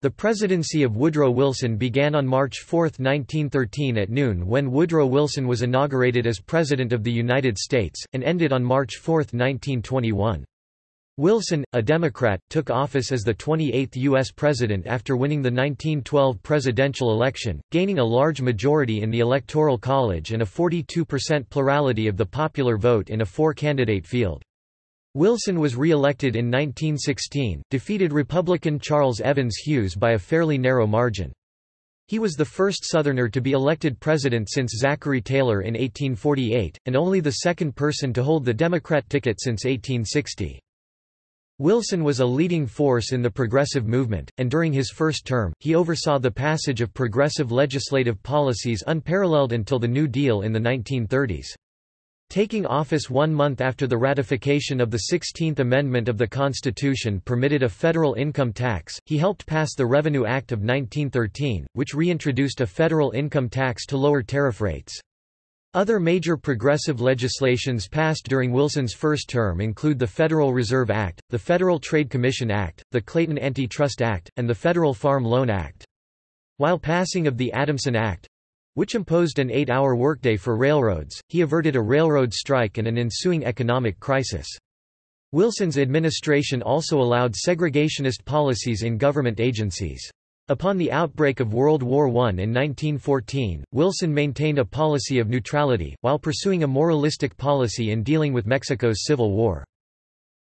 The presidency of Woodrow Wilson began on March 4, 1913 at noon when Woodrow Wilson was inaugurated as President of the United States, and ended on March 4, 1921. Wilson, a Democrat, took office as the 28th U.S. President after winning the 1912 presidential election, gaining a large majority in the Electoral College and a 42% plurality of the popular vote in a four-candidate field. Wilson was re-elected in 1916, defeated Republican Charles Evans Hughes by a fairly narrow margin. He was the first Southerner to be elected president since Zachary Taylor in 1848, and only the second person to hold the Democrat ticket since 1860. Wilson was a leading force in the progressive movement, and during his first term, he oversaw the passage of progressive legislative policies unparalleled until the New Deal in the 1930s. Taking office one month after the ratification of the 16th Amendment of the Constitution permitted a federal income tax, he helped pass the Revenue Act of 1913, which reintroduced a federal income tax to lower tariff rates. Other major progressive legislations passed during Wilson's first term include the Federal Reserve Act, the Federal Trade Commission Act, the Clayton Antitrust Act, and the Federal Farm Loan Act. While passing of the Adamson Act, which imposed an eight-hour workday for railroads, he averted a railroad strike and an ensuing economic crisis. Wilson's administration also allowed segregationist policies in government agencies. Upon the outbreak of World War I in 1914, Wilson maintained a policy of neutrality, while pursuing a moralistic policy in dealing with Mexico's Civil War.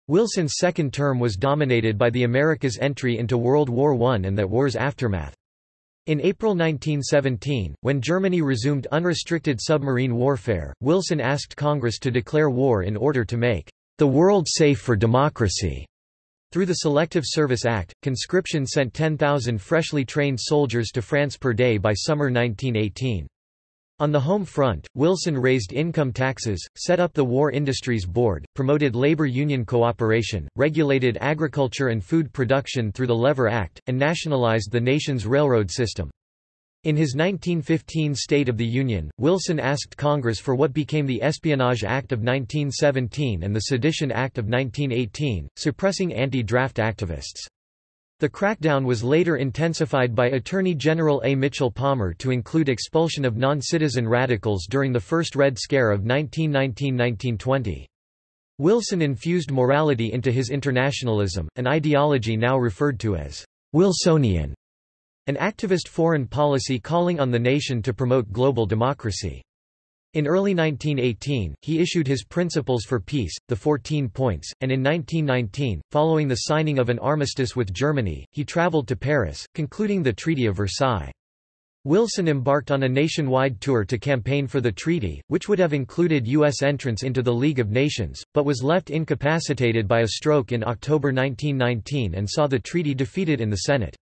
Wilson's second term was dominated by the America's entry into World War I and that war's aftermath. In April 1917, when Germany resumed unrestricted submarine warfare, Wilson asked Congress to declare war in order to make the world safe for democracy. Through the Selective Service Act, conscription sent 10,000 freshly trained soldiers to France per day by summer 1918. On the home front, Wilson raised income taxes, set up the War Industries Board, promoted labor union cooperation, regulated agriculture and food production through the Lever Act, and nationalized the nation's railroad system. In his 1915 State of the Union, Wilson asked Congress for what became the Espionage Act of 1917 and the Sedition Act of 1918, suppressing anti-draft activists. The crackdown was later intensified by Attorney General A. Mitchell Palmer to include expulsion of non-citizen radicals during the first Red Scare of 1919–1920. Wilson infused morality into his internationalism, an ideology now referred to as Wilsonian, an activist foreign policy calling on the nation to promote global democracy. In early 1918, he issued his Principles for Peace, the Fourteen Points, and in 1919, following the signing of an armistice with Germany, he traveled to Paris, concluding the Treaty of Versailles. Wilson embarked on a nationwide tour to campaign for the treaty, which would have included U.S. entrance into the League of Nations, but was left incapacitated by a stroke in October 1919 and saw the treaty defeated in the Senate.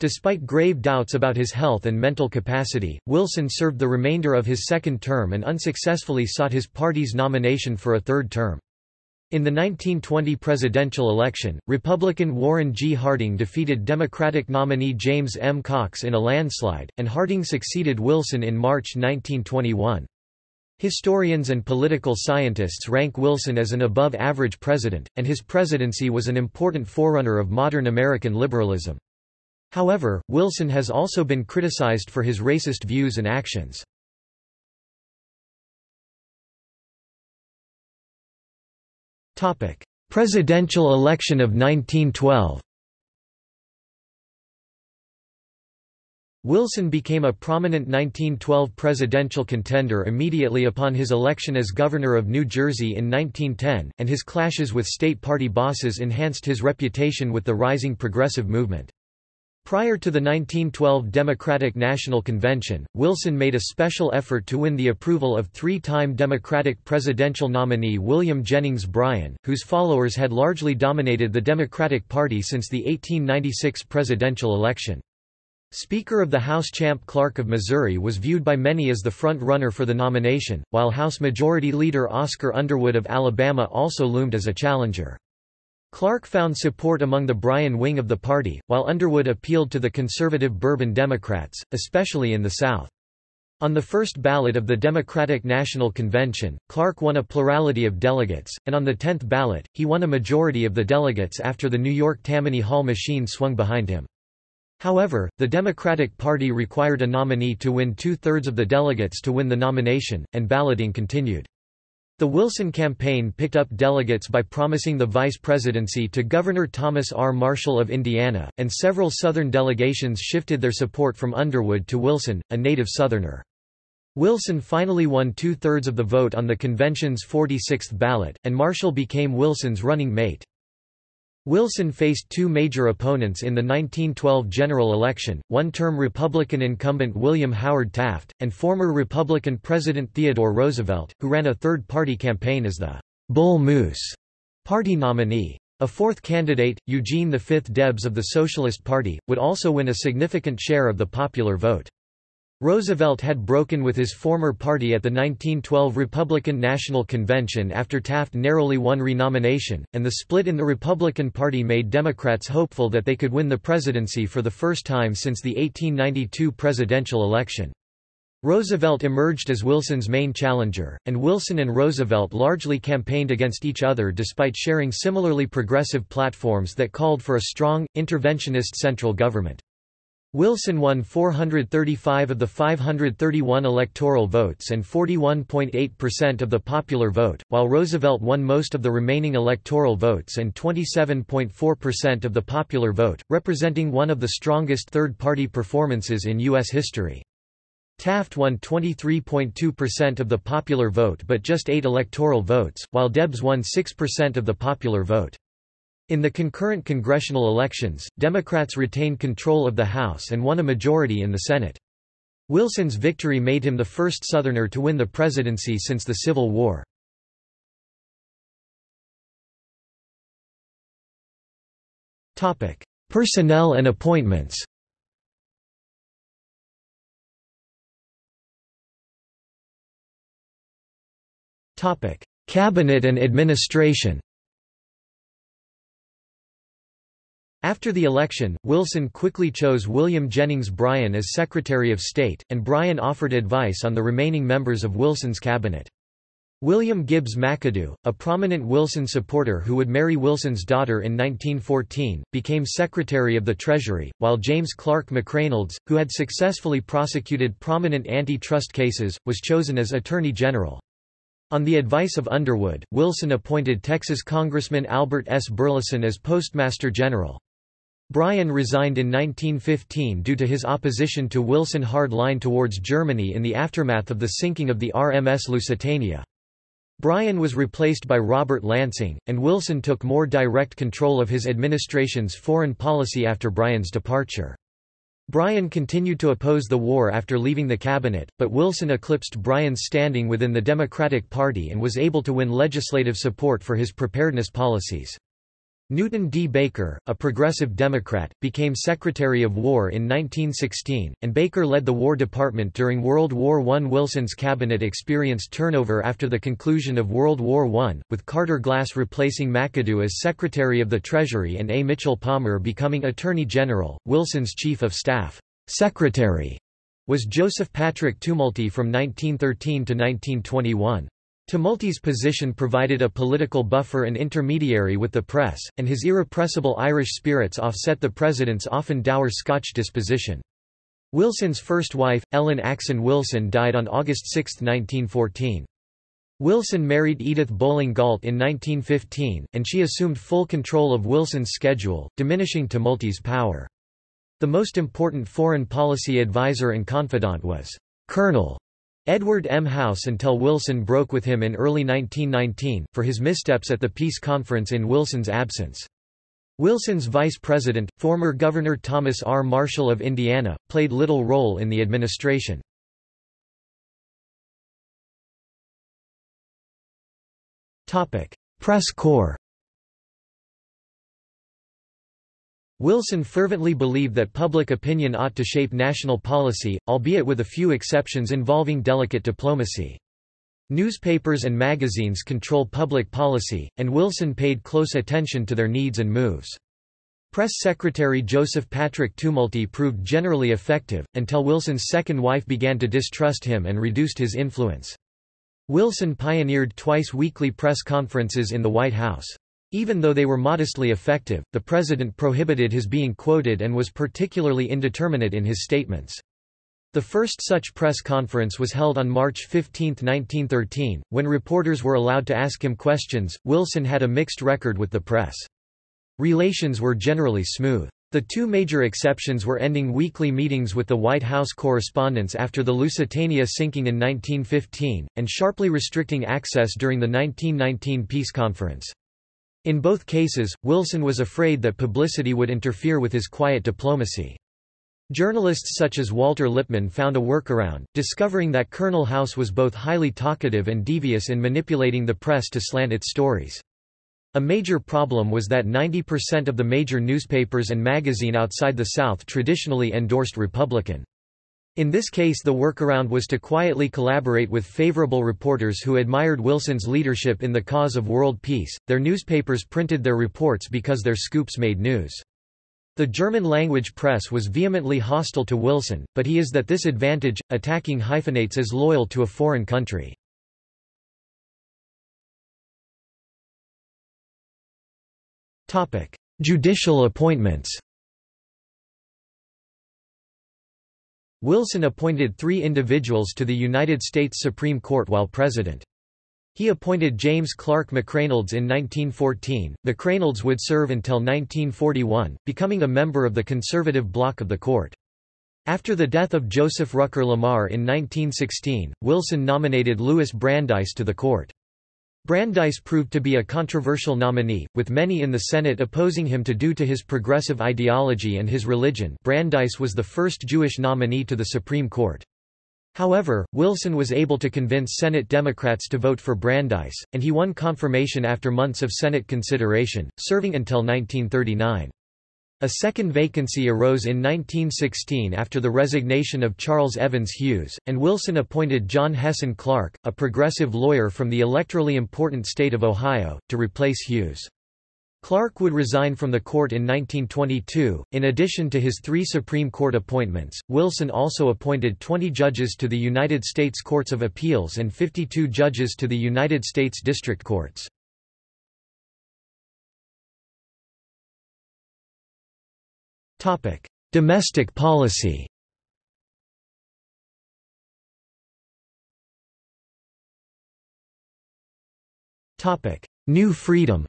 Despite grave doubts about his health and mental capacity, Wilson served the remainder of his second term and unsuccessfully sought his party's nomination for a third term. In the 1920 presidential election, Republican Warren G. Harding defeated Democratic nominee James M. Cox in a landslide, and Harding succeeded Wilson in March 1921. Historians and political scientists rank Wilson as an above-average president, and his presidency was an important forerunner of modern American liberalism. However, Wilson has also been criticized for his racist views and actions. Presidential election of 1912 Wilson became a prominent 1912 presidential contender immediately upon his election as governor of New Jersey in 1910, and his clashes with state party bosses enhanced his reputation with the rising progressive movement. Prior to the 1912 Democratic National Convention, Wilson made a special effort to win the approval of three-time Democratic presidential nominee William Jennings Bryan, whose followers had largely dominated the Democratic Party since the 1896 presidential election. Speaker of the House Champ Clark of Missouri was viewed by many as the front-runner for the nomination, while House Majority Leader Oscar Underwood of Alabama also loomed as a challenger. Clark found support among the Bryan wing of the party, while Underwood appealed to the conservative Bourbon Democrats, especially in the South. On the first ballot of the Democratic National Convention, Clark won a plurality of delegates, and on the tenth ballot, he won a majority of the delegates after the New York Tammany Hall machine swung behind him. However, the Democratic Party required a nominee to win two-thirds of the delegates to win the nomination, and balloting continued. The Wilson campaign picked up delegates by promising the vice presidency to Governor Thomas R. Marshall of Indiana, and several Southern delegations shifted their support from Underwood to Wilson, a native Southerner. Wilson finally won two-thirds of the vote on the convention's 46th ballot, and Marshall became Wilson's running mate. Wilson faced two major opponents in the 1912 general election, one-term Republican incumbent William Howard Taft, and former Republican President Theodore Roosevelt, who ran a third-party campaign as the Bull Moose party nominee. A fourth candidate, Eugene V. Debs of the Socialist Party, would also win a significant share of the popular vote. Roosevelt had broken with his former party at the 1912 Republican National Convention after Taft narrowly won renomination, and the split in the Republican Party made Democrats hopeful that they could win the presidency for the first time since the 1892 presidential election. Roosevelt emerged as Wilson's main challenger, and Wilson and Roosevelt largely campaigned against each other despite sharing similarly progressive platforms that called for a strong, interventionist central government. Wilson won 435 of the 531 electoral votes and 41.8% of the popular vote, while Roosevelt won most of the remaining electoral votes and 27.4% of the popular vote, representing one of the strongest third-party performances in U.S. history. Taft won 23.2% of the popular vote but just 8 electoral votes, while Debs won 6% of the popular vote. In the concurrent congressional elections, Democrats retained control of the House and won a majority in the Senate. Wilson's victory made him the first Southerner to win the presidency since the Civil War. Personnel and appointments Cabinet and administration After the election, Wilson quickly chose William Jennings Bryan as Secretary of State, and Bryan offered advice on the remaining members of Wilson's cabinet. William Gibbs McAdoo, a prominent Wilson supporter who would marry Wilson's daughter in 1914, became Secretary of the Treasury, while James Clark McReynolds, who had successfully prosecuted prominent antitrust cases, was chosen as Attorney General. On the advice of Underwood, Wilson appointed Texas Congressman Albert S. Burleson as Postmaster General. Bryan resigned in 1915 due to his opposition to Wilson hard line towards Germany in the aftermath of the sinking of the RMS Lusitania. Bryan was replaced by Robert Lansing, and Wilson took more direct control of his administration's foreign policy after Bryan's departure. Bryan continued to oppose the war after leaving the cabinet, but Wilson eclipsed Bryan's standing within the Democratic Party and was able to win legislative support for his preparedness policies. Newton D. Baker, a progressive Democrat, became Secretary of War in 1916, and Baker led the War Department during World War I. Wilson's cabinet experienced turnover after the conclusion of World War I, with Carter Glass replacing McAdoo as Secretary of the Treasury and A. Mitchell Palmer becoming Attorney General. Wilson's Chief of Staff secretary was Joseph Patrick Tumulty from 1913 to 1921. Tumulty's position provided a political buffer and intermediary with the press, and his irrepressible Irish spirits offset the president's often dour Scotch disposition. Wilson's first wife, Ellen Axson Wilson died on August 6, 1914. Wilson married Edith Bolling Galt in 1915, and she assumed full control of Wilson's schedule, diminishing Tumulty's power. The most important foreign policy advisor and confidant was Colonel Edward M. House until Wilson broke with him in early 1919, for his missteps at the peace conference in Wilson's absence. Wilson's vice president, former Governor Thomas R. Marshall of Indiana, played little role in the administration. Press corps Wilson fervently believed that public opinion ought to shape national policy, albeit with a few exceptions involving delicate diplomacy. Newspapers and magazines control public policy, and Wilson paid close attention to their needs and moves. Press Secretary Joseph Patrick Tumulty proved generally effective, until Wilson's second wife began to distrust him and reduced his influence. Wilson pioneered twice weekly press conferences in the White House. Even though they were modestly effective, the president prohibited his being quoted and was particularly indeterminate in his statements. The first such press conference was held on March 15, 1913, when reporters were allowed to ask him questions. Wilson had a mixed record with the press. Relations were generally smooth. The two major exceptions were ending weekly meetings with the White House correspondents after the Lusitania sinking in 1915, and sharply restricting access during the 1919 peace conference. In both cases, Wilson was afraid that publicity would interfere with his quiet diplomacy. Journalists such as Walter Lippmann found a workaround, discovering that Colonel House was both highly talkative and devious in manipulating the press to slant its stories. A major problem was that 90% of the major newspapers and magazine outside the South traditionally endorsed Republican. In this case the workaround was to quietly collaborate with favorable reporters who admired Wilson's leadership in the cause of world peace. Their newspapers printed their reports because their scoops made news. The German-language press was vehemently hostile to Wilson, but he is that this advantage, attacking hyphenates as loyal to a foreign country. Judicial appointments Wilson appointed three individuals to the United States Supreme Court while president. He appointed James Clark McReynolds in 1914. McReynolds would serve until 1941, becoming a member of the conservative bloc of the court. After the death of Joseph Rucker Lamar in 1916, Wilson nominated Louis Brandeis to the court. Brandeis proved to be a controversial nominee, with many in the Senate opposing him to due to his progressive ideology and his religion Brandeis was the first Jewish nominee to the Supreme Court. However, Wilson was able to convince Senate Democrats to vote for Brandeis, and he won confirmation after months of Senate consideration, serving until 1939. A second vacancy arose in 1916 after the resignation of Charles Evans Hughes, and Wilson appointed John Hessin Clarke, a progressive lawyer from the electorally important state of Ohio, to replace Hughes. Clarke would resign from the court in 1922. In addition to his three Supreme Court appointments, Wilson also appointed 20 judges to the United States Courts of Appeals and 52 judges to the United States District Courts. Domestic policy. New freedom.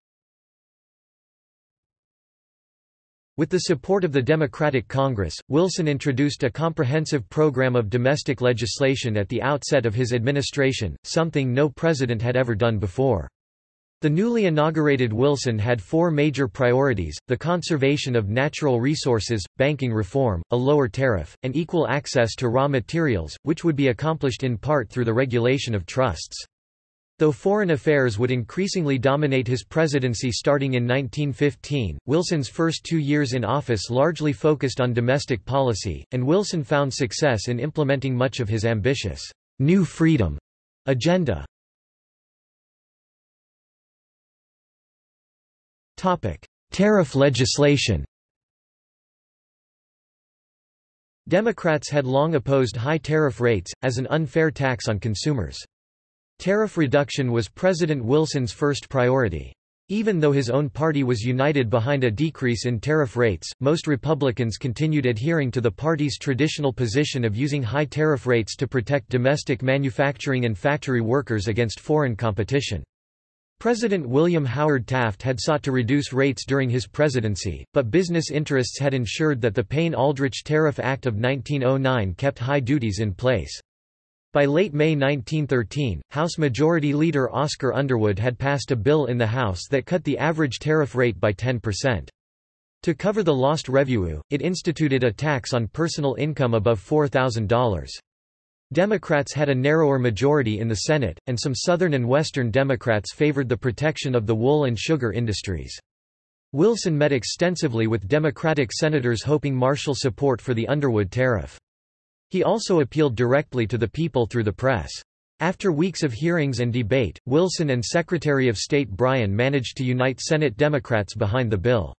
With the support of the Democratic Congress, Wilson introduced a comprehensive program of domestic legislation at the outset of his administration, something no president had ever done before. The newly inaugurated Wilson had four major priorities, the conservation of natural resources, banking reform, a lower tariff, and equal access to raw materials, which would be accomplished in part through the regulation of trusts. Though foreign affairs would increasingly dominate his presidency starting in 1915, Wilson's first two years in office largely focused on domestic policy, and Wilson found success in implementing much of his ambitious, New Freedom agenda. Tariff legislation Democrats had long opposed high tariff rates, as an unfair tax on consumers. Tariff reduction was President Wilson's first priority. Even though his own party was united behind a decrease in tariff rates, most Republicans continued adhering to the party's traditional position of using high tariff rates to protect domestic manufacturing and factory workers against foreign competition. President William Howard Taft had sought to reduce rates during his presidency, but business interests had ensured that the Payne-Aldrich Tariff Act of 1909 kept high duties in place. By late May 1913, House Majority Leader Oscar Underwood had passed a bill in the House that cut the average tariff rate by 10%. To cover the lost revenue, it instituted a tax on personal income above $4,000. Democrats had a narrower majority in the Senate, and some Southern and Western Democrats favored the protection of the wool and sugar industries. Wilson met extensively with Democratic senators hoping marshal support for the Underwood tariff. He also appealed directly to the people through the press. After weeks of hearings and debate, Wilson and Secretary of State Bryan managed to unite Senate Democrats behind the bill.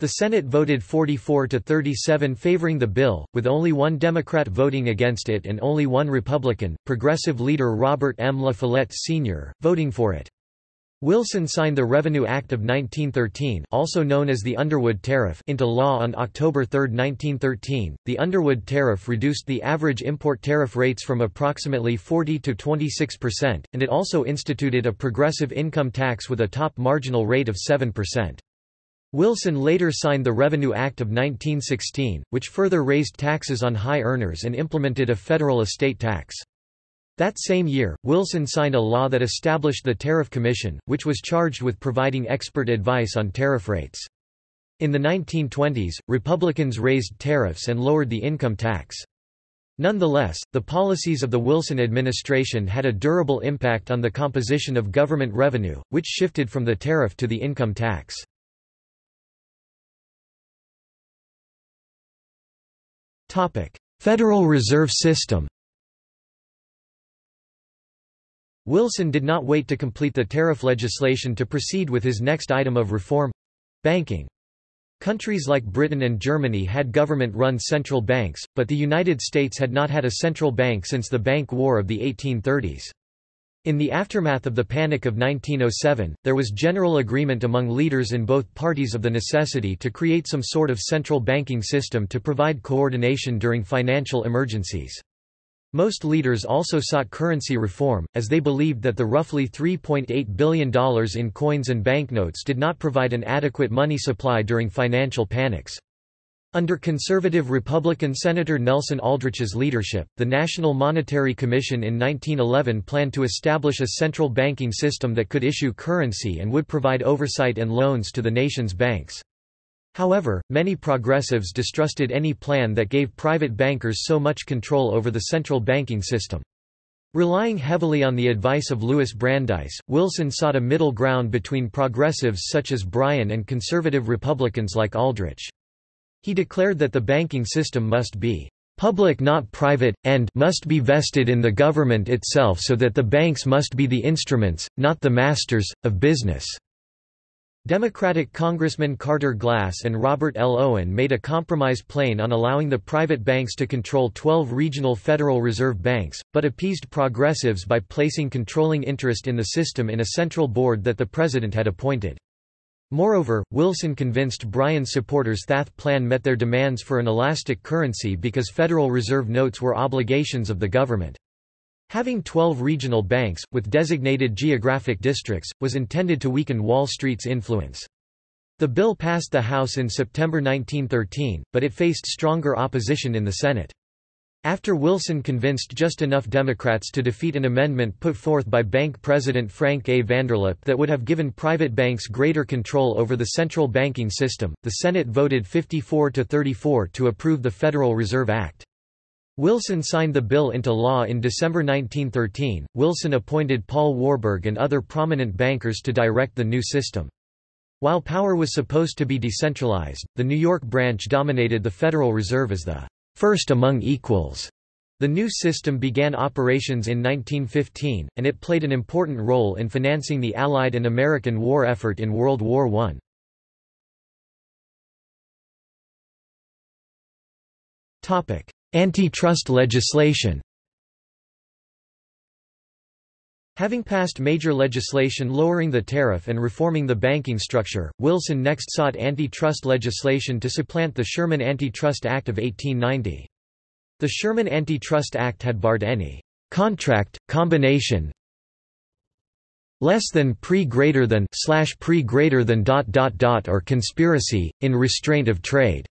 The Senate voted 44 to 37 favoring the bill, with only one Democrat voting against it and only one Republican, progressive leader Robert M. La Follette Sr., voting for it. Wilson signed the Revenue Act of 1913, also known as the Underwood Tariff, into law on October 3, 1913. The Underwood Tariff reduced the average import tariff rates from approximately 40 to 26%, and it also instituted a progressive income tax with a top marginal rate of 7%. Wilson later signed the Revenue Act of 1916, which further raised taxes on high earners and implemented a federal estate tax. That same year, Wilson signed a law that established the Tariff Commission, which was charged with providing expert advice on tariff rates. In the 1920s, Republicans raised tariffs and lowered the income tax. Nonetheless, the policies of the Wilson administration had a durable impact on the composition of government revenue, which shifted from the tariff to the income tax. Federal Reserve System Wilson did not wait to complete the tariff legislation to proceed with his next item of reform—banking. Countries like Britain and Germany had government-run central banks, but the United States had not had a central bank since the Bank War of the 1830s. In the aftermath of the Panic of 1907, there was general agreement among leaders in both parties of the necessity to create some sort of central banking system to provide coordination during financial emergencies. Most leaders also sought currency reform, as they believed that the roughly $3.8 billion in coins and banknotes did not provide an adequate money supply during financial panics. Under conservative Republican Senator Nelson Aldrich's leadership, the National Monetary Commission in 1911 planned to establish a central banking system that could issue currency and would provide oversight and loans to the nation's banks. However, many progressives distrusted any plan that gave private bankers so much control over the central banking system. Relying heavily on the advice of Louis Brandeis, Wilson sought a middle ground between progressives such as Bryan and conservative Republicans like Aldrich. He declared that the banking system must be public not private, and must be vested in the government itself so that the banks must be the instruments, not the masters, of business. Democratic Congressman Carter Glass and Robert L. Owen made a compromise plan on allowing the private banks to control 12 regional Federal Reserve banks, but appeased progressives by placing controlling interest in the system in a central board that the president had appointed. Moreover, Wilson convinced Bryan's supporters that plan met their demands for an elastic currency because Federal Reserve notes were obligations of the government. Having 12 regional banks, with designated geographic districts, was intended to weaken Wall Street's influence. The bill passed the House in September 1913, but it faced stronger opposition in the Senate. After Wilson convinced just enough Democrats to defeat an amendment put forth by bank president Frank A. Vanderlip that would have given private banks greater control over the central banking system, the Senate voted 54 to 34 to approve the Federal Reserve Act. Wilson signed the bill into law in December 1913. Wilson appointed Paul Warburg and other prominent bankers to direct the new system. While power was supposed to be decentralized, the New York branch dominated the Federal Reserve as the first among equals. The new system began operations in 1915, and it played an important role in financing the Allied and American war effort in World War I. Antitrust legislation Having passed major legislation lowering the tariff and reforming the banking structure, Wilson next sought antitrust legislation to supplant the Sherman Antitrust Act of 1890. The Sherman Antitrust Act had barred any contract, combination, less than pre greater than slash pre greater than dot dot dot or conspiracy, in restraint of trade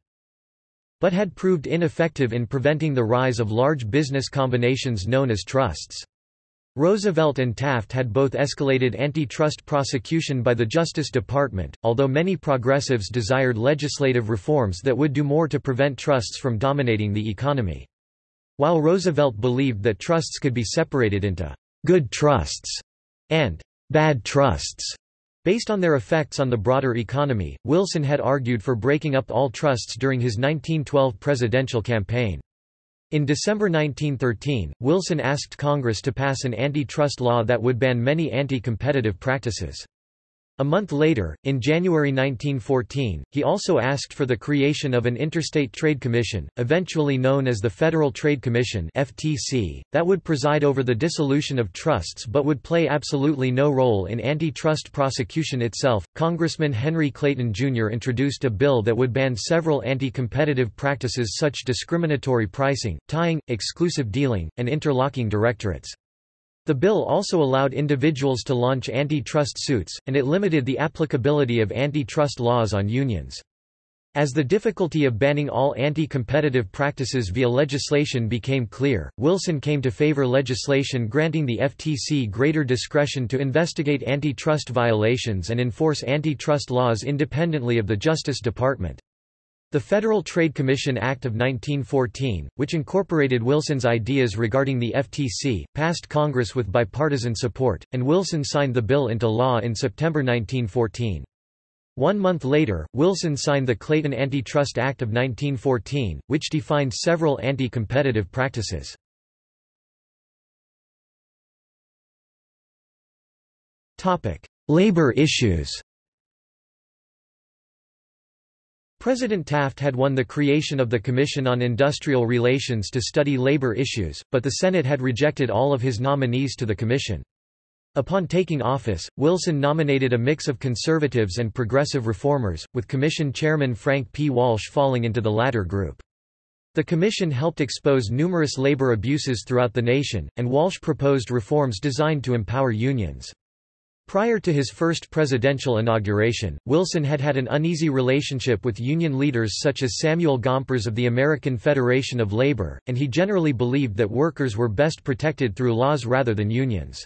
but had proved ineffective in preventing the rise of large business combinations known as trusts. Roosevelt and Taft had both escalated antitrust prosecution by the Justice Department, although many progressives desired legislative reforms that would do more to prevent trusts from dominating the economy. While Roosevelt believed that trusts could be separated into good trusts and bad trusts, Based on their effects on the broader economy, Wilson had argued for breaking up all trusts during his 1912 presidential campaign. In December 1913, Wilson asked Congress to pass an antitrust law that would ban many anti-competitive practices. A month later, in January 1914, he also asked for the creation of an Interstate Trade Commission, eventually known as the Federal Trade Commission (FTC), that would preside over the dissolution of trusts but would play absolutely no role in antitrust prosecution itself. Congressman Henry Clayton Jr. introduced a bill that would ban several anti-competitive practices such discriminatory pricing, tying, exclusive dealing, and interlocking directorates. The bill also allowed individuals to launch antitrust suits, and it limited the applicability of antitrust laws on unions. As the difficulty of banning all anti-competitive practices via legislation became clear, Wilson came to favor legislation granting the FTC greater discretion to investigate antitrust violations and enforce antitrust laws independently of the Justice Department. The Federal Trade Commission Act of 1914, which incorporated Wilson's ideas regarding the FTC, passed Congress with bipartisan support, and Wilson signed the bill into law in September 1914. One month later, Wilson signed the Clayton Antitrust Act of 1914, which defined several anti-competitive practices. Labor issues President Taft had won the creation of the Commission on Industrial Relations to study labor issues, but the Senate had rejected all of his nominees to the commission. Upon taking office, Wilson nominated a mix of conservatives and progressive reformers, with Commission Chairman Frank P. Walsh falling into the latter group. The commission helped expose numerous labor abuses throughout the nation, and Walsh proposed reforms designed to empower unions. Prior to his first presidential inauguration, Wilson had had an uneasy relationship with union leaders such as Samuel Gompers of the American Federation of Labor, and he generally believed that workers were best protected through laws rather than unions.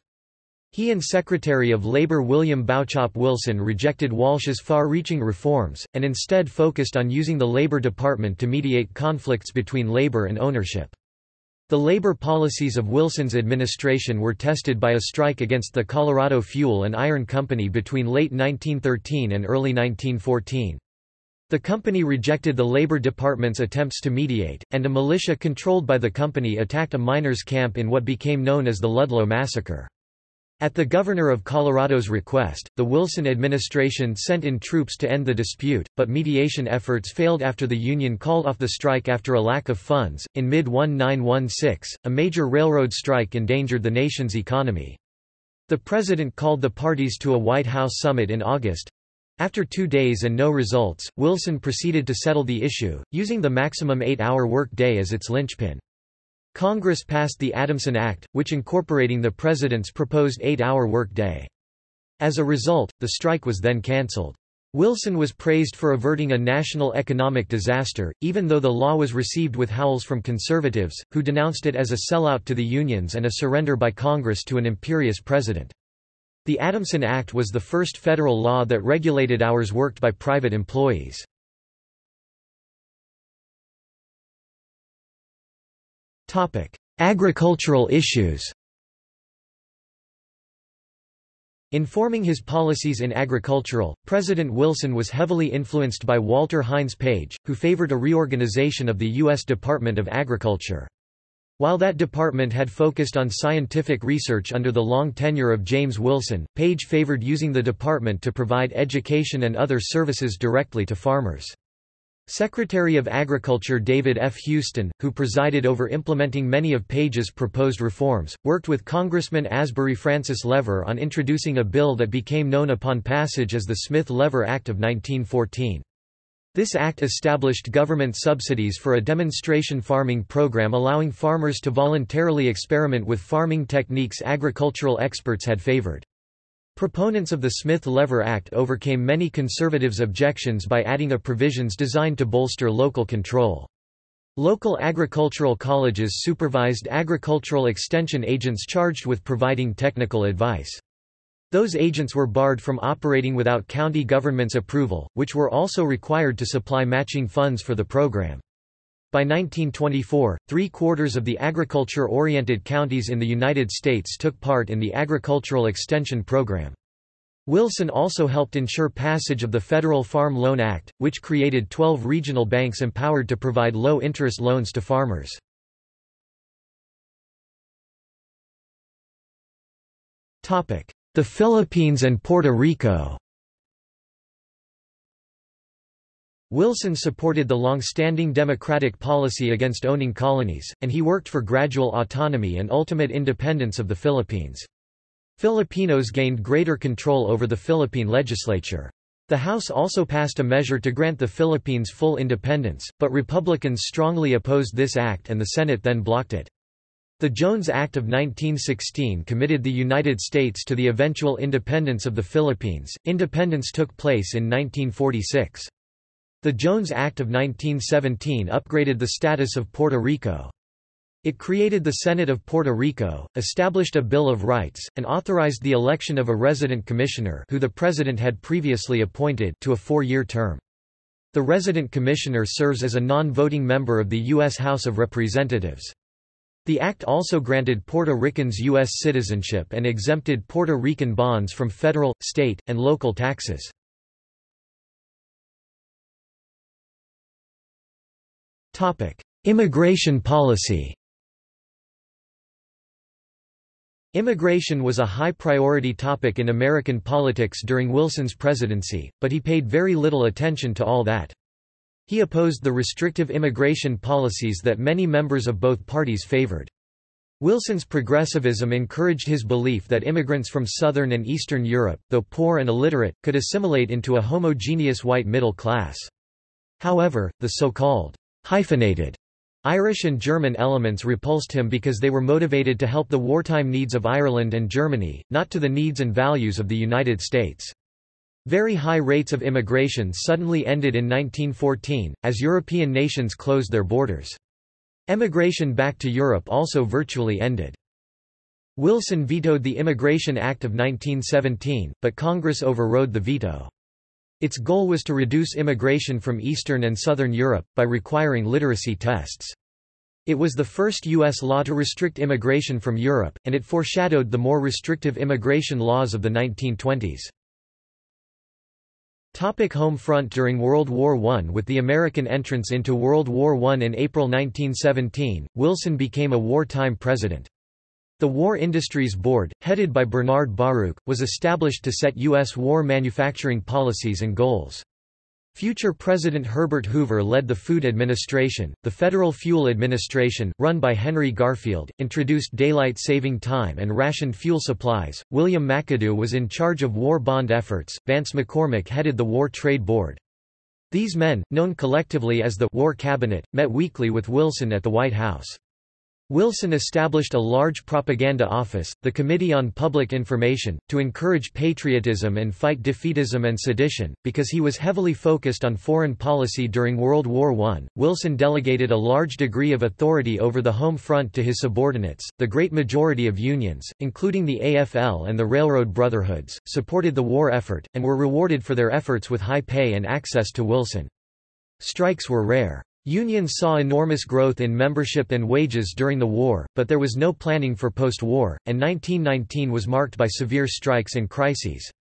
He and Secretary of Labor William Bauchop Wilson rejected Walsh's far-reaching reforms, and instead focused on using the Labor Department to mediate conflicts between labor and ownership. The labor policies of Wilson's administration were tested by a strike against the Colorado Fuel and Iron Company between late 1913 and early 1914. The company rejected the Labor Department's attempts to mediate, and a militia controlled by the company attacked a miners' camp in what became known as the Ludlow Massacre. At the governor of Colorado's request, the Wilson administration sent in troops to end the dispute, but mediation efforts failed after the Union called off the strike after a lack of funds. In mid 1916, a major railroad strike endangered the nation's economy. The president called the parties to a White House summit in August. After two days and no results, Wilson proceeded to settle the issue, using the maximum eight-hour work day as its linchpin. Congress passed the Adamson Act, which incorporating the President's proposed eight-hour work day. As a result, the strike was then cancelled. Wilson was praised for averting a national economic disaster, even though the law was received with howls from conservatives, who denounced it as a sellout to the unions and a surrender by Congress to an imperious president. The Adamson Act was the first federal law that regulated hours worked by private employees. Agricultural issues In forming his policies in agricultural, President Wilson was heavily influenced by Walter Hines Page, who favored a reorganization of the U.S. Department of Agriculture. While that department had focused on scientific research under the long tenure of James Wilson, Page favored using the department to provide education and other services directly to farmers. Secretary of Agriculture David F. Houston, who presided over implementing many of Page's proposed reforms, worked with Congressman Asbury Francis Lever on introducing a bill that became known upon passage as the Smith-Lever Act of 1914. This act established government subsidies for a demonstration farming program allowing farmers to voluntarily experiment with farming techniques agricultural experts had favored. Proponents of the Smith-Lever Act overcame many conservatives' objections by adding a provisions designed to bolster local control. Local agricultural colleges supervised agricultural extension agents charged with providing technical advice. Those agents were barred from operating without county government's approval, which were also required to supply matching funds for the program. By 1924, three-quarters of the agriculture-oriented counties in the United States took part in the Agricultural Extension Program. Wilson also helped ensure passage of the Federal Farm Loan Act, which created 12 regional banks empowered to provide low-interest loans to farmers. The Philippines and Puerto Rico Wilson supported the long-standing democratic policy against owning colonies, and he worked for gradual autonomy and ultimate independence of the Philippines. Filipinos gained greater control over the Philippine legislature. The House also passed a measure to grant the Philippines full independence, but Republicans strongly opposed this act and the Senate then blocked it. The Jones Act of 1916 committed the United States to the eventual independence of the Philippines. Independence took place in 1946. The Jones Act of 1917 upgraded the status of Puerto Rico. It created the Senate of Puerto Rico, established a Bill of Rights, and authorized the election of a resident commissioner who the president had previously appointed to a four-year term. The resident commissioner serves as a non-voting member of the U.S. House of Representatives. The act also granted Puerto Ricans U.S. citizenship and exempted Puerto Rican bonds from federal, state, and local taxes. Immigration policy Immigration was a high-priority topic in American politics during Wilson's presidency, but he paid very little attention to all that. He opposed the restrictive immigration policies that many members of both parties favored. Wilson's progressivism encouraged his belief that immigrants from Southern and Eastern Europe, though poor and illiterate, could assimilate into a homogeneous white middle class. However, the so-called hyphenated Irish and German elements repulsed him because they were motivated to help the wartime needs of Ireland and Germany, not to the needs and values of the United States. Very high rates of immigration suddenly ended in 1914, as European nations closed their borders. Emigration back to Europe also virtually ended. Wilson vetoed the Immigration Act of 1917, but Congress overrode the veto. Its goal was to reduce immigration from Eastern and Southern Europe, by requiring literacy tests. It was the first U.S. law to restrict immigration from Europe, and it foreshadowed the more restrictive immigration laws of the 1920s. Topic home front During World War I With the American entrance into World War I in April 1917, Wilson became a wartime president. The War Industries Board, headed by Bernard Baruch, was established to set U.S. war manufacturing policies and goals. Future President Herbert Hoover led the Food Administration. The Federal Fuel Administration, run by Henry Garfield, introduced daylight saving time and rationed fuel supplies. William McAdoo was in charge of war bond efforts. Vance McCormick headed the War Trade Board. These men, known collectively as the War Cabinet, met weekly with Wilson at the White House. Wilson established a large propaganda office, the Committee on Public Information, to encourage patriotism and fight defeatism and sedition. Because he was heavily focused on foreign policy during World War I, Wilson delegated a large degree of authority over the home front to his subordinates. The great majority of unions, including the AFL and the Railroad Brotherhoods, supported the war effort, and were rewarded for their efforts with high pay and access to Wilson. Strikes were rare. Unions saw enormous growth in membership and wages during the war, but there was no planning for post-war, and 1919 was marked by severe strikes and crises.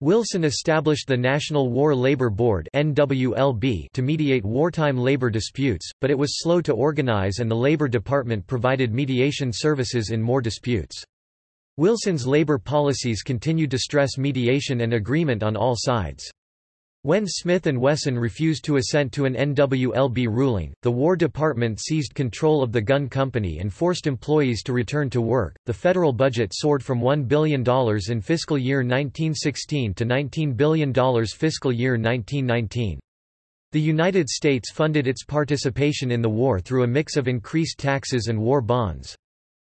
Wilson established the National War Labor Board to mediate wartime labor disputes, but it was slow to organize and the Labor Department provided mediation services in more disputes. Wilson's labor policies continued to stress mediation and agreement on all sides. When Smith & Wesson refused to assent to an NWLB ruling, the War Department seized control of the gun company and forced employees to return to work. The federal budget soared from $1 billion in fiscal year 1916 to $19 billion fiscal year 1919. The United States funded its participation in the war through a mix of increased taxes and war bonds.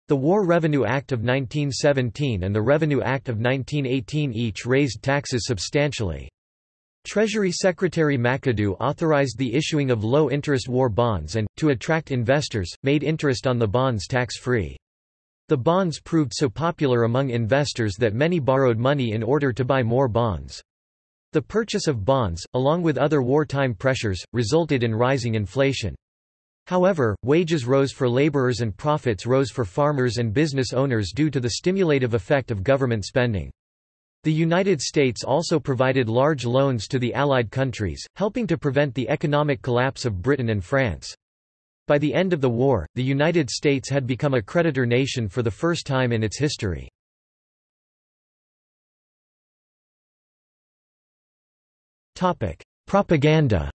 The War Revenue Act of 1917 and the Revenue Act of 1918 each raised taxes substantially. Treasury Secretary McAdoo authorized the issuing of low-interest war bonds and, to attract investors, made interest on the bonds tax-free. The bonds proved so popular among investors that many borrowed money in order to buy more bonds. The purchase of bonds, along with other wartime pressures, resulted in rising inflation. However, wages rose for laborers and profits rose for farmers and business owners due to the stimulative effect of government spending. The United States also provided large loans to the Allied countries, helping to prevent the economic collapse of Britain and France. By the end of the war, the United States had become a creditor nation for the first time in its history. Propaganda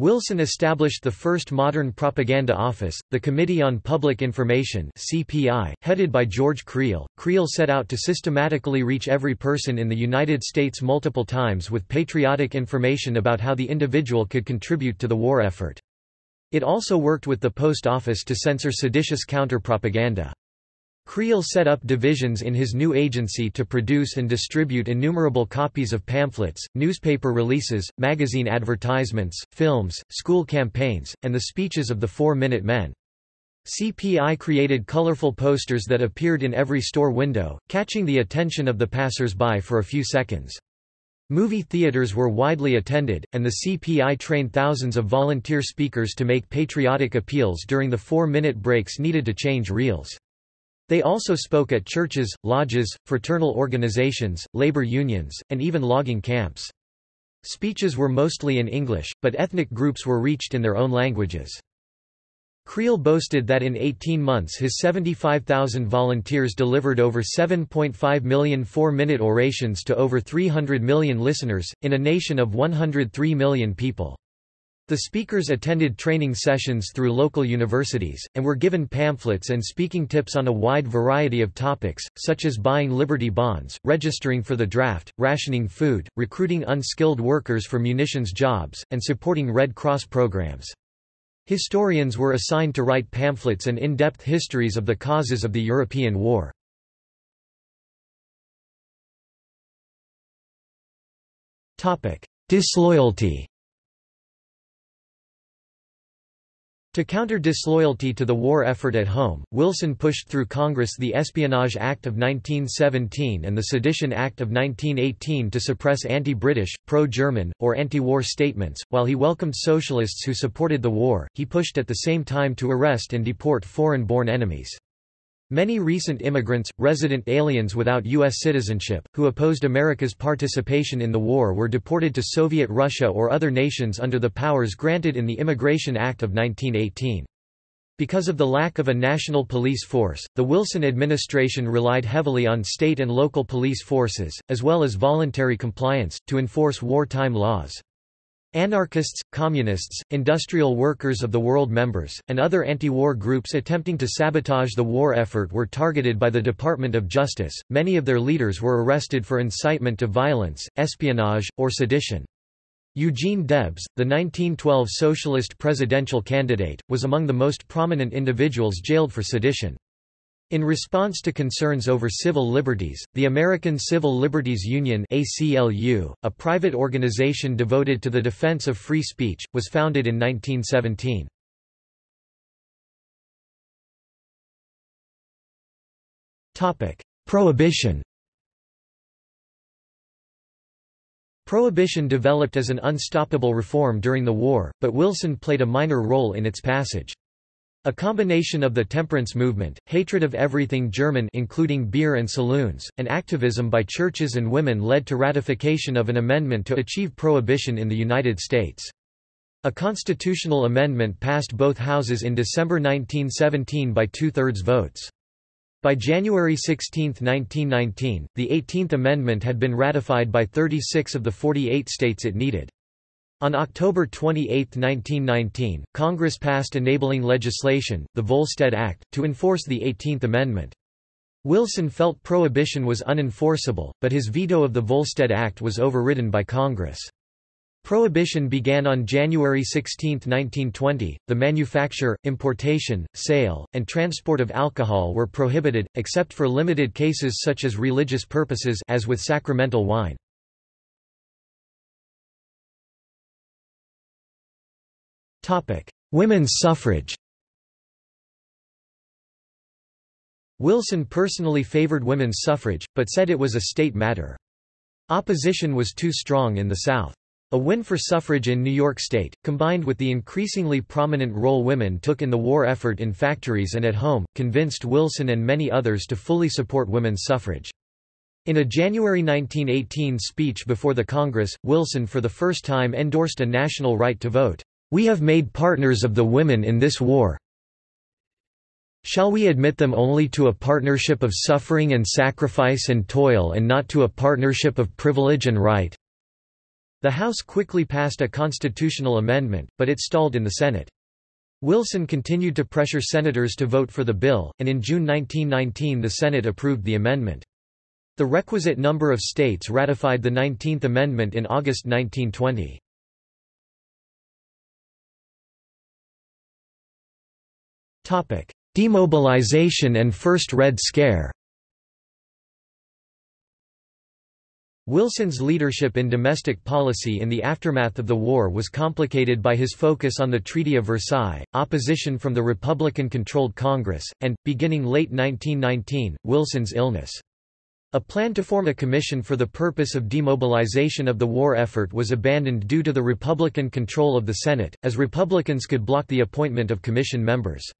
Wilson established the first modern propaganda office, the Committee on Public Information (CPI), headed by George Creel. Creel set out to systematically reach every person in the United States multiple times with patriotic information about how the individual could contribute to the war effort. It also worked with the Post Office to censor seditious counter-propaganda. Creel set up divisions in his new agency to produce and distribute innumerable copies of pamphlets, newspaper releases, magazine advertisements, films, school campaigns, and the speeches of the Four-Minute Men. CPI created colorful posters that appeared in every store window, catching the attention of the passers-by for a few seconds. Movie theaters were widely attended, and the CPI trained thousands of volunteer speakers to make patriotic appeals during the four-minute breaks needed to change reels. They also spoke at churches, lodges, fraternal organizations, labor unions, and even logging camps. Speeches were mostly in English, but ethnic groups were reached in their own languages. Creel boasted that in 18 months his 75,000 volunteers delivered over 7.5 million four-minute orations to over 300 million listeners, in a nation of 103 million people. The speakers attended training sessions through local universities, and were given pamphlets and speaking tips on a wide variety of topics, such as buying Liberty bonds, registering for the draft, rationing food, recruiting unskilled workers for munitions jobs, and supporting Red Cross programs. Historians were assigned to write pamphlets and in-depth histories of the causes of the European War. Disloyalty To counter disloyalty to the war effort at home, Wilson pushed through Congress the Espionage Act of 1917 and the Sedition Act of 1918 to suppress anti-British, pro-German, or anti-war statements. While he welcomed socialists who supported the war, he pushed at the same time to arrest and deport foreign-born enemies. Many recent immigrants, resident aliens without U.S. citizenship, who opposed America's participation in the war were deported to Soviet Russia or other nations under the powers granted in the Immigration Act of 1918. Because of the lack of a national police force, the Wilson administration relied heavily on state and local police forces, as well as voluntary compliance, to enforce wartime laws. Anarchists, communists, industrial workers of the world members, and other anti-war groups attempting to sabotage the war effort were targeted by the Department of Justice. Many of their leaders were arrested for incitement to violence, espionage, or sedition. Eugene Debs, the 1912 socialist presidential candidate, was among the most prominent individuals jailed for sedition. In response to concerns over civil liberties, the American Civil Liberties Union ACLU, a private organization devoted to the defense of free speech, was founded in 1917. Prohibition Prohibition developed as an unstoppable reform during the war, but Wilson played a minor role in its passage. A combination of the temperance movement, hatred of everything German including beer and saloons, and activism by churches and women led to ratification of an amendment to achieve prohibition in the United States. A constitutional amendment passed both houses in December 1917 by two-thirds votes. By January 16, 1919, the 18th Amendment had been ratified by 36 of the 48 states it needed. On October 28, 1919, Congress passed enabling legislation, the Volstead Act, to enforce the 18th Amendment. Wilson felt prohibition was unenforceable, but his veto of the Volstead Act was overridden by Congress. Prohibition began on January 16, 1920. The manufacture, importation, sale, and transport of alcohol were prohibited, except for limited cases such as religious purposes as with sacramental wine. Women's suffrage Wilson personally favored women's suffrage, but said it was a state matter. Opposition was too strong in the South. A win for suffrage in New York State, combined with the increasingly prominent role women took in the war effort in factories and at home, convinced Wilson and many others to fully support women's suffrage. In a January 1918 speech before the Congress, Wilson for the first time endorsed a national right to vote. We have made partners of the women in this war. Shall we admit them only to a partnership of suffering and sacrifice and toil and not to a partnership of privilege and right? The House quickly passed a constitutional amendment, but it stalled in the Senate. Wilson continued to pressure senators to vote for the bill, and in June 1919 the Senate approved the amendment. The requisite number of states ratified the 19th Amendment in August 1920. Demobilization and First Red Scare Wilson's leadership in domestic policy in the aftermath of the war was complicated by his focus on the Treaty of Versailles, opposition from the Republican-controlled Congress, and, beginning late 1919, Wilson's illness. A plan to form a commission for the purpose of demobilization of the war effort was abandoned due to the Republican control of the Senate, as Republicans could block the appointment of commission members.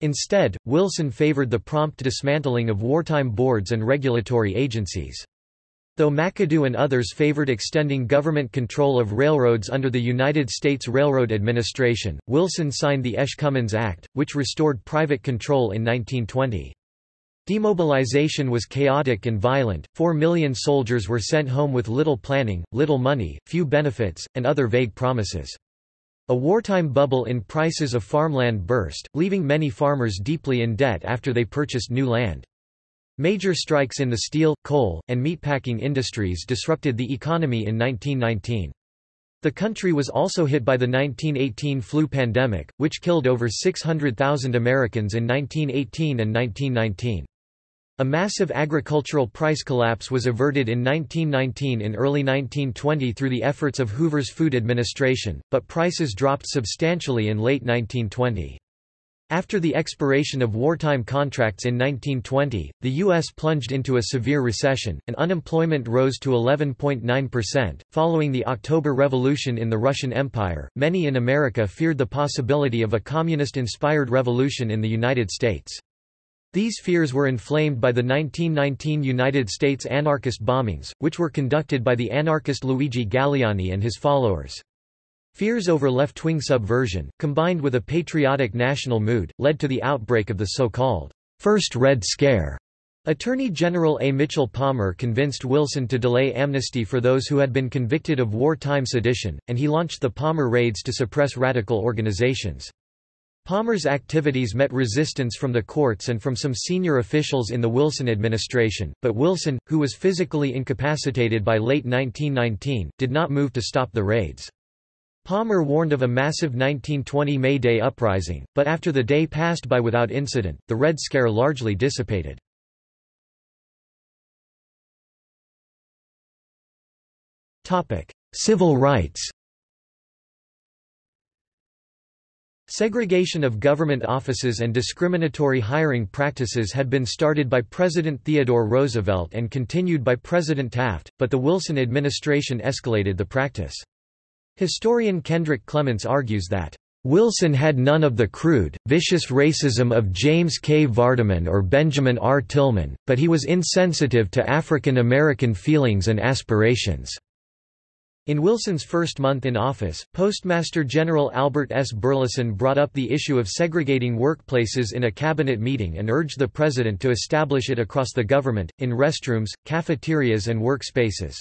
Instead, Wilson favored the prompt dismantling of wartime boards and regulatory agencies. Though McAdoo and others favored extending government control of railroads under the United States Railroad Administration, Wilson signed the Esch-Cummins Act, which restored private control in 1920. Demobilization was chaotic and violent, four million soldiers were sent home with little planning, little money, few benefits, and other vague promises. A wartime bubble in prices of farmland burst, leaving many farmers deeply in debt after they purchased new land. Major strikes in the steel, coal, and meatpacking industries disrupted the economy in 1919. The country was also hit by the 1918 flu pandemic, which killed over 600,000 Americans in 1918 and 1919. A massive agricultural price collapse was averted in 1919 in early 1920 through the efforts of Hoover's Food Administration, but prices dropped substantially in late 1920. After the expiration of wartime contracts in 1920, the U.S. plunged into a severe recession, and unemployment rose to 11.9%. Following the October Revolution in the Russian Empire, many in America feared the possibility of a communist inspired revolution in the United States. These fears were inflamed by the 1919 United States anarchist bombings, which were conducted by the anarchist Luigi Galleani and his followers. Fears over left-wing subversion, combined with a patriotic national mood, led to the outbreak of the so-called First Red Scare. Attorney General A. Mitchell Palmer convinced Wilson to delay amnesty for those who had been convicted of wartime sedition, and he launched the Palmer raids to suppress radical organizations. Palmer's activities met resistance from the courts and from some senior officials in the Wilson administration, but Wilson, who was physically incapacitated by late 1919, did not move to stop the raids. Palmer warned of a massive 1920 May Day uprising, but after the day passed by without incident, the Red Scare largely dissipated. Civil rights Segregation of government offices and discriminatory hiring practices had been started by President Theodore Roosevelt and continued by President Taft, but the Wilson administration escalated the practice. Historian Kendrick Clements argues that Wilson had none of the crude, vicious racism of James K. Vardaman or Benjamin R. Tillman, but he was insensitive to African American feelings and aspirations. In Wilson's first month in office, Postmaster General Albert S. Burleson brought up the issue of segregating workplaces in a cabinet meeting and urged the president to establish it across the government, in restrooms, cafeterias and workspaces.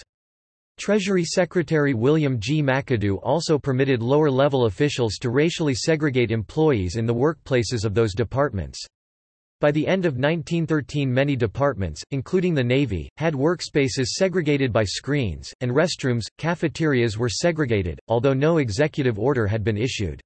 Treasury Secretary William G. McAdoo also permitted lower-level officials to racially segregate employees in the workplaces of those departments. By the end of 1913 many departments, including the Navy, had workspaces segregated by screens, and restrooms, cafeterias were segregated, although no executive order had been issued.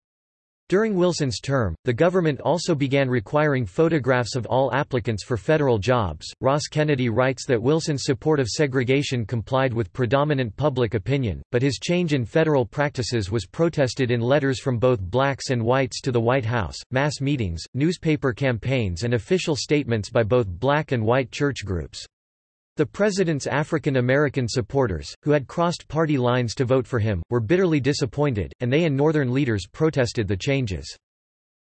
During Wilson's term, the government also began requiring photographs of all applicants for federal jobs. Ross Kennedy writes that Wilson's support of segregation complied with predominant public opinion, but his change in federal practices was protested in letters from both blacks and whites to the White House, mass meetings, newspaper campaigns, and official statements by both black and white church groups. The president's African American supporters, who had crossed party lines to vote for him, were bitterly disappointed, and they and Northern leaders protested the changes.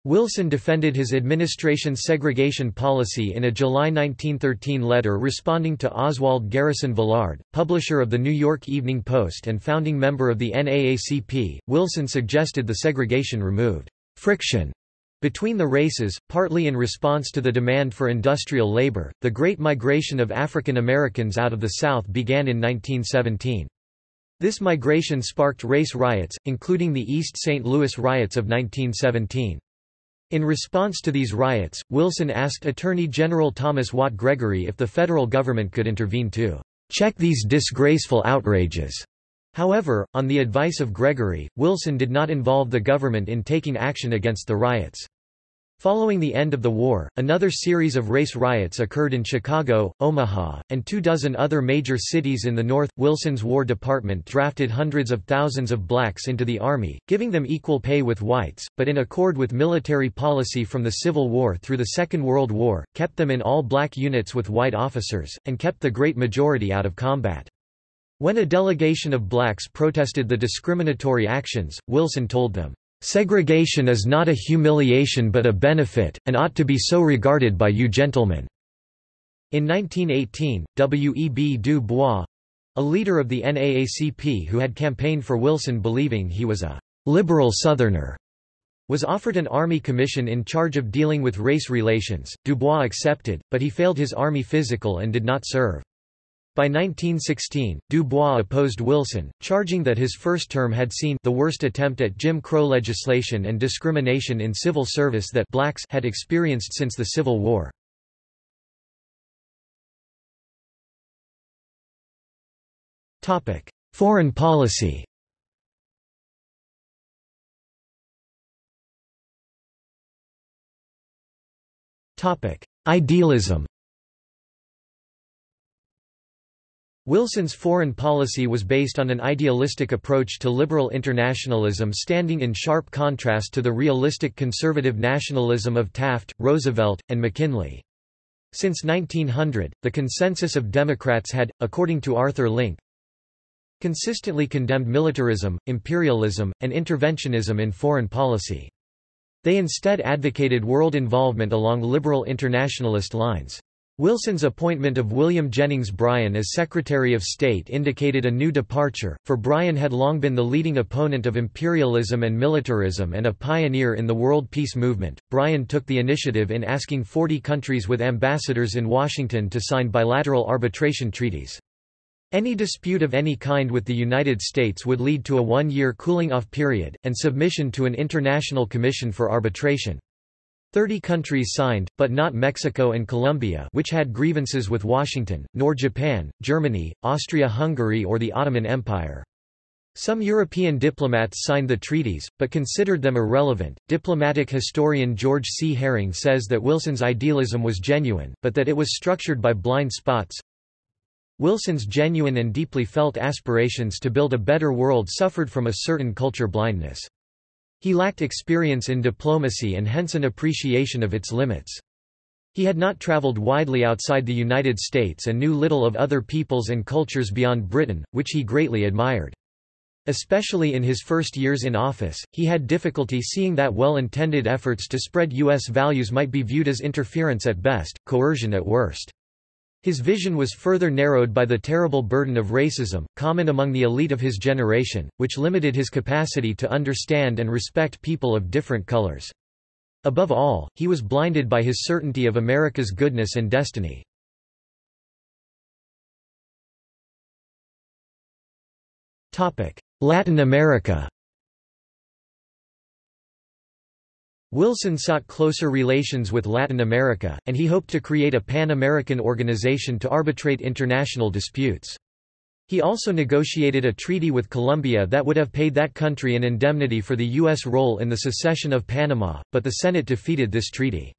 Wilson defended his administration's segregation policy in a July 1913 letter responding to Oswald Garrison Villard, publisher of the New York Evening Post and founding member of the NAACP. Wilson suggested the segregation removed friction between the races, partly in response to the demand for industrial labor, the Great Migration of African Americans out of the South began in 1917. This migration sparked race riots, including the East St. Louis riots of 1917. In response to these riots, Wilson asked Attorney General Thomas Watt Gregory if the federal government could intervene to check these disgraceful outrages. However, on the advice of Gregory, Wilson did not involve the government in taking action against the riots. Following the end of the war, another series of race riots occurred in Chicago, Omaha, and two dozen other major cities in the North. Wilson's War Department drafted hundreds of thousands of blacks into the Army, giving them equal pay with whites, but in accord with military policy from the Civil War through the Second World War, kept them in all-black units with white officers, and kept the great majority out of combat. When a delegation of blacks protested the discriminatory actions, Wilson told them, Segregation is not a humiliation but a benefit, and ought to be so regarded by you gentlemen." In 1918, W. E. B. Du Bois—a leader of the NAACP who had campaigned for Wilson believing he was a «liberal Southerner», was offered an army commission in charge of dealing with race relations. Du Bois accepted, but he failed his army physical and did not serve. By 1916, Du Bois opposed Wilson, charging that his first term had seen the worst attempt at Jim Crow legislation and discrimination in civil service that blacks had experienced since the Civil War. Foreign policy Idealism Wilson's foreign policy was based on an idealistic approach to liberal internationalism standing in sharp contrast to the realistic conservative nationalism of Taft, Roosevelt, and McKinley. Since 1900, the consensus of Democrats had, according to Arthur Link, consistently condemned militarism, imperialism, and interventionism in foreign policy. They instead advocated world involvement along liberal internationalist lines. Wilson's appointment of William Jennings Bryan as Secretary of State indicated a new departure, for Bryan had long been the leading opponent of imperialism and militarism and a pioneer in the world peace movement. Bryan took the initiative in asking 40 countries with ambassadors in Washington to sign bilateral arbitration treaties. Any dispute of any kind with the United States would lead to a one-year cooling-off period, and submission to an international commission for arbitration. Thirty countries signed, but not Mexico and Colombia which had grievances with Washington, nor Japan, Germany, Austria-Hungary or the Ottoman Empire. Some European diplomats signed the treaties, but considered them irrelevant. Diplomatic historian George C. Herring says that Wilson's idealism was genuine, but that it was structured by blind spots. Wilson's genuine and deeply felt aspirations to build a better world suffered from a certain culture blindness. He lacked experience in diplomacy and hence an appreciation of its limits. He had not traveled widely outside the United States and knew little of other peoples and cultures beyond Britain, which he greatly admired. Especially in his first years in office, he had difficulty seeing that well-intended efforts to spread U.S. values might be viewed as interference at best, coercion at worst. His vision was further narrowed by the terrible burden of racism, common among the elite of his generation, which limited his capacity to understand and respect people of different colors. Above all, he was blinded by his certainty of America's goodness and destiny. Latin America Wilson sought closer relations with Latin America, and he hoped to create a Pan-American organization to arbitrate international disputes. He also negotiated a treaty with Colombia that would have paid that country an indemnity for the U.S. role in the secession of Panama, but the Senate defeated this treaty.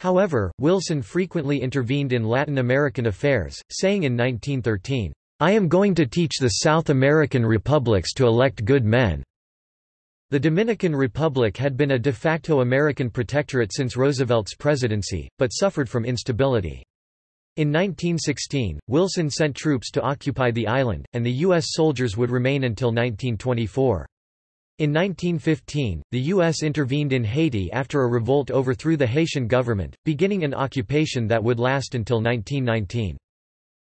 However, Wilson frequently intervened in Latin American affairs, saying in 1913, "'I am going to teach the South American republics to elect good men.' The Dominican Republic had been a de facto American protectorate since Roosevelt's presidency, but suffered from instability. In 1916, Wilson sent troops to occupy the island, and the U.S. soldiers would remain until 1924. In 1915, the U.S. intervened in Haiti after a revolt overthrew the Haitian government, beginning an occupation that would last until 1919.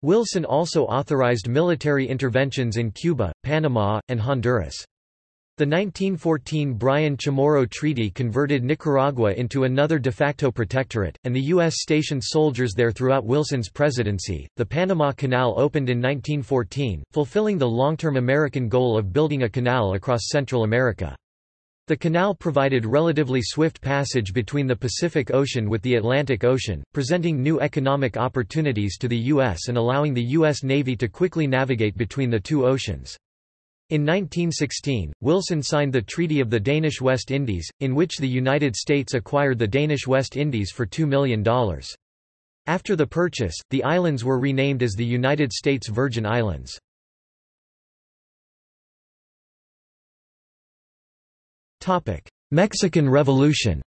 Wilson also authorized military interventions in Cuba, Panama, and Honduras. The 1914 Bryan Chamorro Treaty converted Nicaragua into another de facto protectorate, and the U.S. stationed soldiers there throughout Wilson's presidency. The Panama Canal opened in 1914, fulfilling the long term American goal of building a canal across Central America. The canal provided relatively swift passage between the Pacific Ocean with the Atlantic Ocean, presenting new economic opportunities to the U.S. and allowing the U.S. Navy to quickly navigate between the two oceans. In 1916, Wilson signed the Treaty of the Danish West Indies, in which the United States acquired the Danish West Indies for $2 million. After the purchase, the islands were renamed as the United States Virgin Islands. Mexican Revolution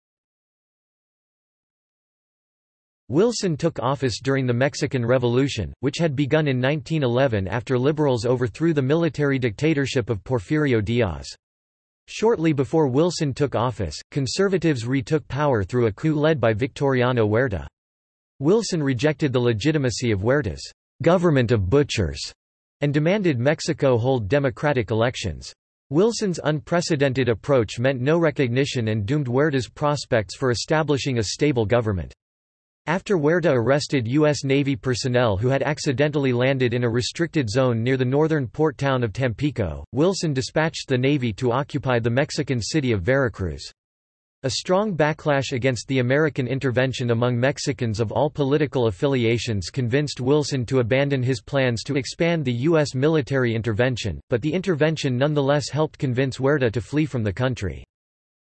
Wilson took office during the Mexican Revolution, which had begun in 1911 after liberals overthrew the military dictatorship of Porfirio Diaz. Shortly before Wilson took office, conservatives retook power through a coup led by Victoriano Huerta. Wilson rejected the legitimacy of Huerta's government of butchers and demanded Mexico hold democratic elections. Wilson's unprecedented approach meant no recognition and doomed Huerta's prospects for establishing a stable government. After Huerta arrested U.S. Navy personnel who had accidentally landed in a restricted zone near the northern port town of Tampico, Wilson dispatched the Navy to occupy the Mexican city of Veracruz. A strong backlash against the American intervention among Mexicans of all political affiliations convinced Wilson to abandon his plans to expand the U.S. military intervention, but the intervention nonetheless helped convince Huerta to flee from the country.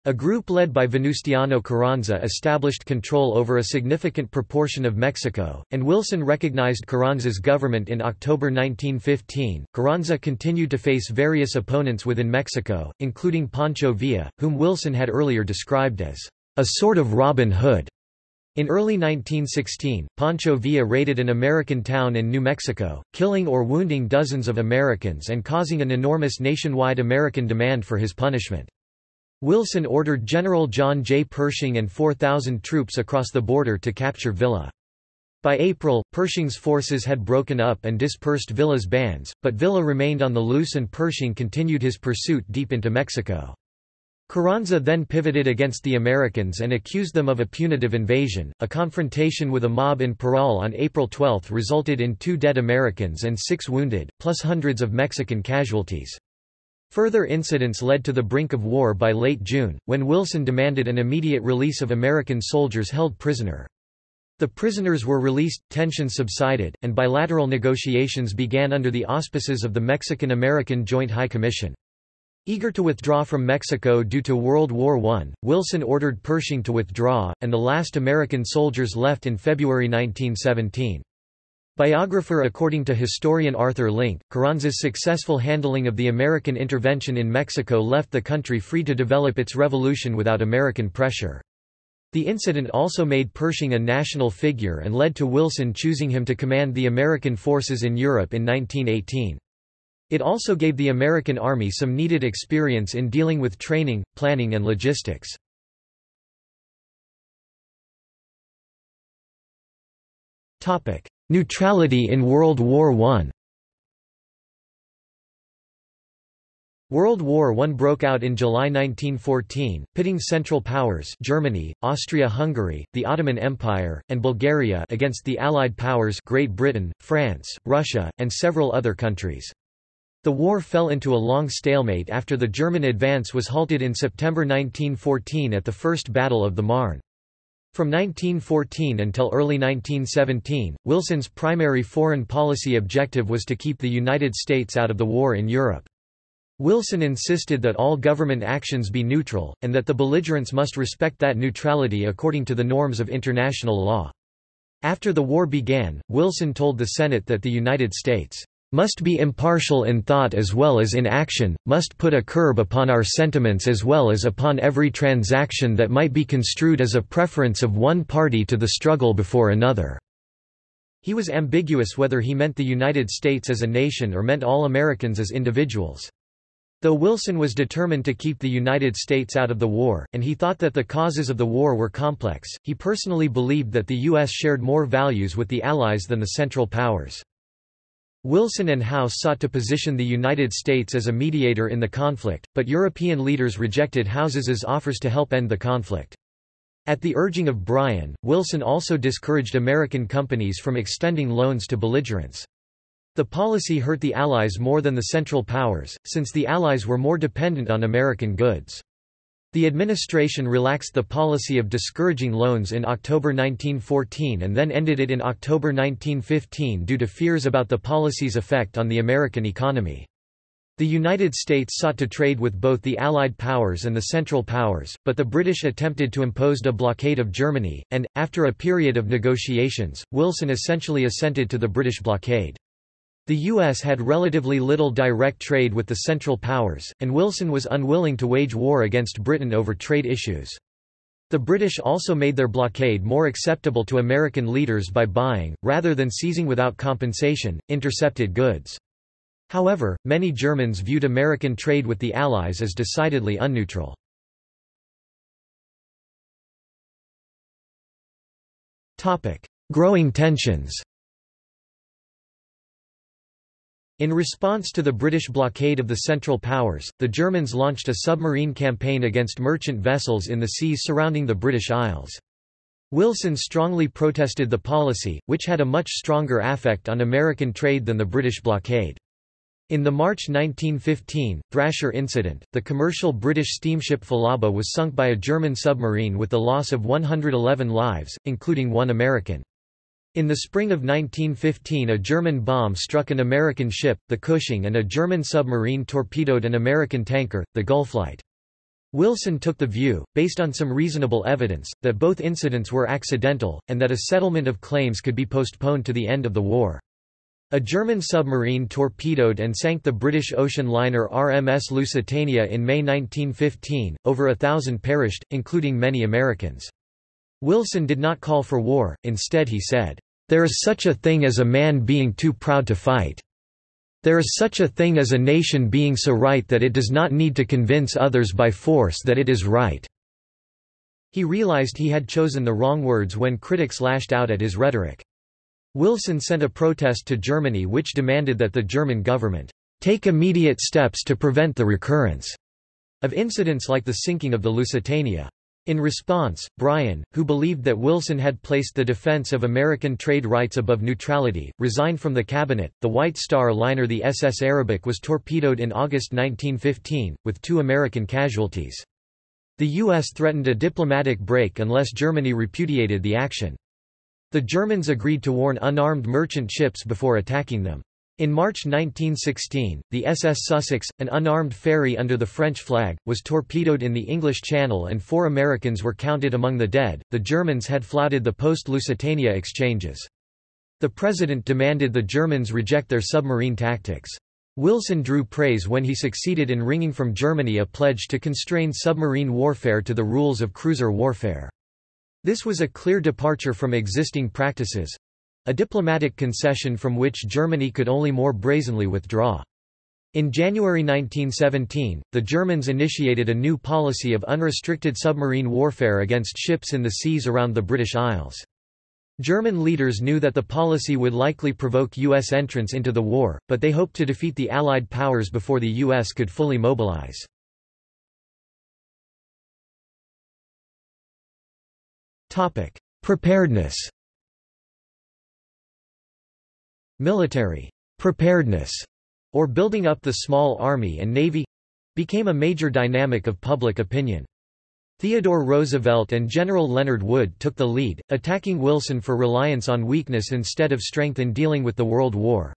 A group led by Venustiano Carranza established control over a significant proportion of Mexico, and Wilson recognized Carranza's government in October 1915. Carranza continued to face various opponents within Mexico, including Pancho Villa, whom Wilson had earlier described as a sort of Robin Hood. In early 1916, Pancho Villa raided an American town in New Mexico, killing or wounding dozens of Americans and causing an enormous nationwide American demand for his punishment. Wilson ordered General John J. Pershing and 4,000 troops across the border to capture Villa. By April, Pershing's forces had broken up and dispersed Villa's bands, but Villa remained on the loose and Pershing continued his pursuit deep into Mexico. Carranza then pivoted against the Americans and accused them of a punitive invasion. A confrontation with a mob in Parral on April 12 resulted in two dead Americans and six wounded, plus hundreds of Mexican casualties. Further incidents led to the brink of war by late June, when Wilson demanded an immediate release of American soldiers held prisoner. The prisoners were released, tensions subsided, and bilateral negotiations began under the auspices of the Mexican-American Joint High Commission. Eager to withdraw from Mexico due to World War I, Wilson ordered Pershing to withdraw, and the last American soldiers left in February 1917. Biographer According to historian Arthur Link, Carranza's successful handling of the American intervention in Mexico left the country free to develop its revolution without American pressure. The incident also made Pershing a national figure and led to Wilson choosing him to command the American forces in Europe in 1918. It also gave the American Army some needed experience in dealing with training, planning and logistics. Neutrality in World War I World War I broke out in July 1914, pitting Central Powers Germany, Austria-Hungary, the Ottoman Empire, and Bulgaria against the Allied powers Great Britain, France, Russia, and several other countries. The war fell into a long stalemate after the German advance was halted in September 1914 at the First Battle of the Marne. From 1914 until early 1917, Wilson's primary foreign policy objective was to keep the United States out of the war in Europe. Wilson insisted that all government actions be neutral, and that the belligerents must respect that neutrality according to the norms of international law. After the war began, Wilson told the Senate that the United States must be impartial in thought as well as in action, must put a curb upon our sentiments as well as upon every transaction that might be construed as a preference of one party to the struggle before another." He was ambiguous whether he meant the United States as a nation or meant all Americans as individuals. Though Wilson was determined to keep the United States out of the war, and he thought that the causes of the war were complex, he personally believed that the U.S. shared more values with the Allies than the Central Powers. Wilson and House sought to position the United States as a mediator in the conflict, but European leaders rejected House's offers to help end the conflict. At the urging of Bryan, Wilson also discouraged American companies from extending loans to belligerents. The policy hurt the Allies more than the Central Powers, since the Allies were more dependent on American goods. The administration relaxed the policy of discouraging loans in October 1914 and then ended it in October 1915 due to fears about the policy's effect on the American economy. The United States sought to trade with both the Allied powers and the Central Powers, but the British attempted to impose a blockade of Germany, and, after a period of negotiations, Wilson essentially assented to the British blockade. The U.S. had relatively little direct trade with the Central Powers, and Wilson was unwilling to wage war against Britain over trade issues. The British also made their blockade more acceptable to American leaders by buying, rather than seizing without compensation, intercepted goods. However, many Germans viewed American trade with the Allies as decidedly unneutral. Growing tensions In response to the British blockade of the Central Powers, the Germans launched a submarine campaign against merchant vessels in the seas surrounding the British Isles. Wilson strongly protested the policy, which had a much stronger affect on American trade than the British blockade. In the March 1915, Thrasher incident, the commercial British steamship Falaba was sunk by a German submarine with the loss of 111 lives, including one American. In the spring of 1915 a German bomb struck an American ship, the Cushing and a German submarine torpedoed an American tanker, the Gulflight. Wilson took the view, based on some reasonable evidence, that both incidents were accidental, and that a settlement of claims could be postponed to the end of the war. A German submarine torpedoed and sank the British ocean liner RMS Lusitania in May 1915, over a thousand perished, including many Americans. Wilson did not call for war, instead he said, there is such a thing as a man being too proud to fight. There is such a thing as a nation being so right that it does not need to convince others by force that it is right." He realized he had chosen the wrong words when critics lashed out at his rhetoric. Wilson sent a protest to Germany which demanded that the German government take immediate steps to prevent the recurrence of incidents like the sinking of the Lusitania. In response, Bryan, who believed that Wilson had placed the defense of American trade rights above neutrality, resigned from the cabinet. The White Star liner the SS Arabic was torpedoed in August 1915, with two American casualties. The U.S. threatened a diplomatic break unless Germany repudiated the action. The Germans agreed to warn unarmed merchant ships before attacking them. In March 1916, the SS Sussex, an unarmed ferry under the French flag, was torpedoed in the English Channel and four Americans were counted among the dead. The Germans had flouted the post Lusitania exchanges. The president demanded the Germans reject their submarine tactics. Wilson drew praise when he succeeded in wringing from Germany a pledge to constrain submarine warfare to the rules of cruiser warfare. This was a clear departure from existing practices, a diplomatic concession from which Germany could only more brazenly withdraw. In January 1917, the Germans initiated a new policy of unrestricted submarine warfare against ships in the seas around the British Isles. German leaders knew that the policy would likely provoke U.S. entrance into the war, but they hoped to defeat the Allied powers before the U.S. could fully mobilize. Preparedness Military preparedness, or building up the small army and navy became a major dynamic of public opinion. Theodore Roosevelt and General Leonard Wood took the lead, attacking Wilson for reliance on weakness instead of strength in dealing with the World War.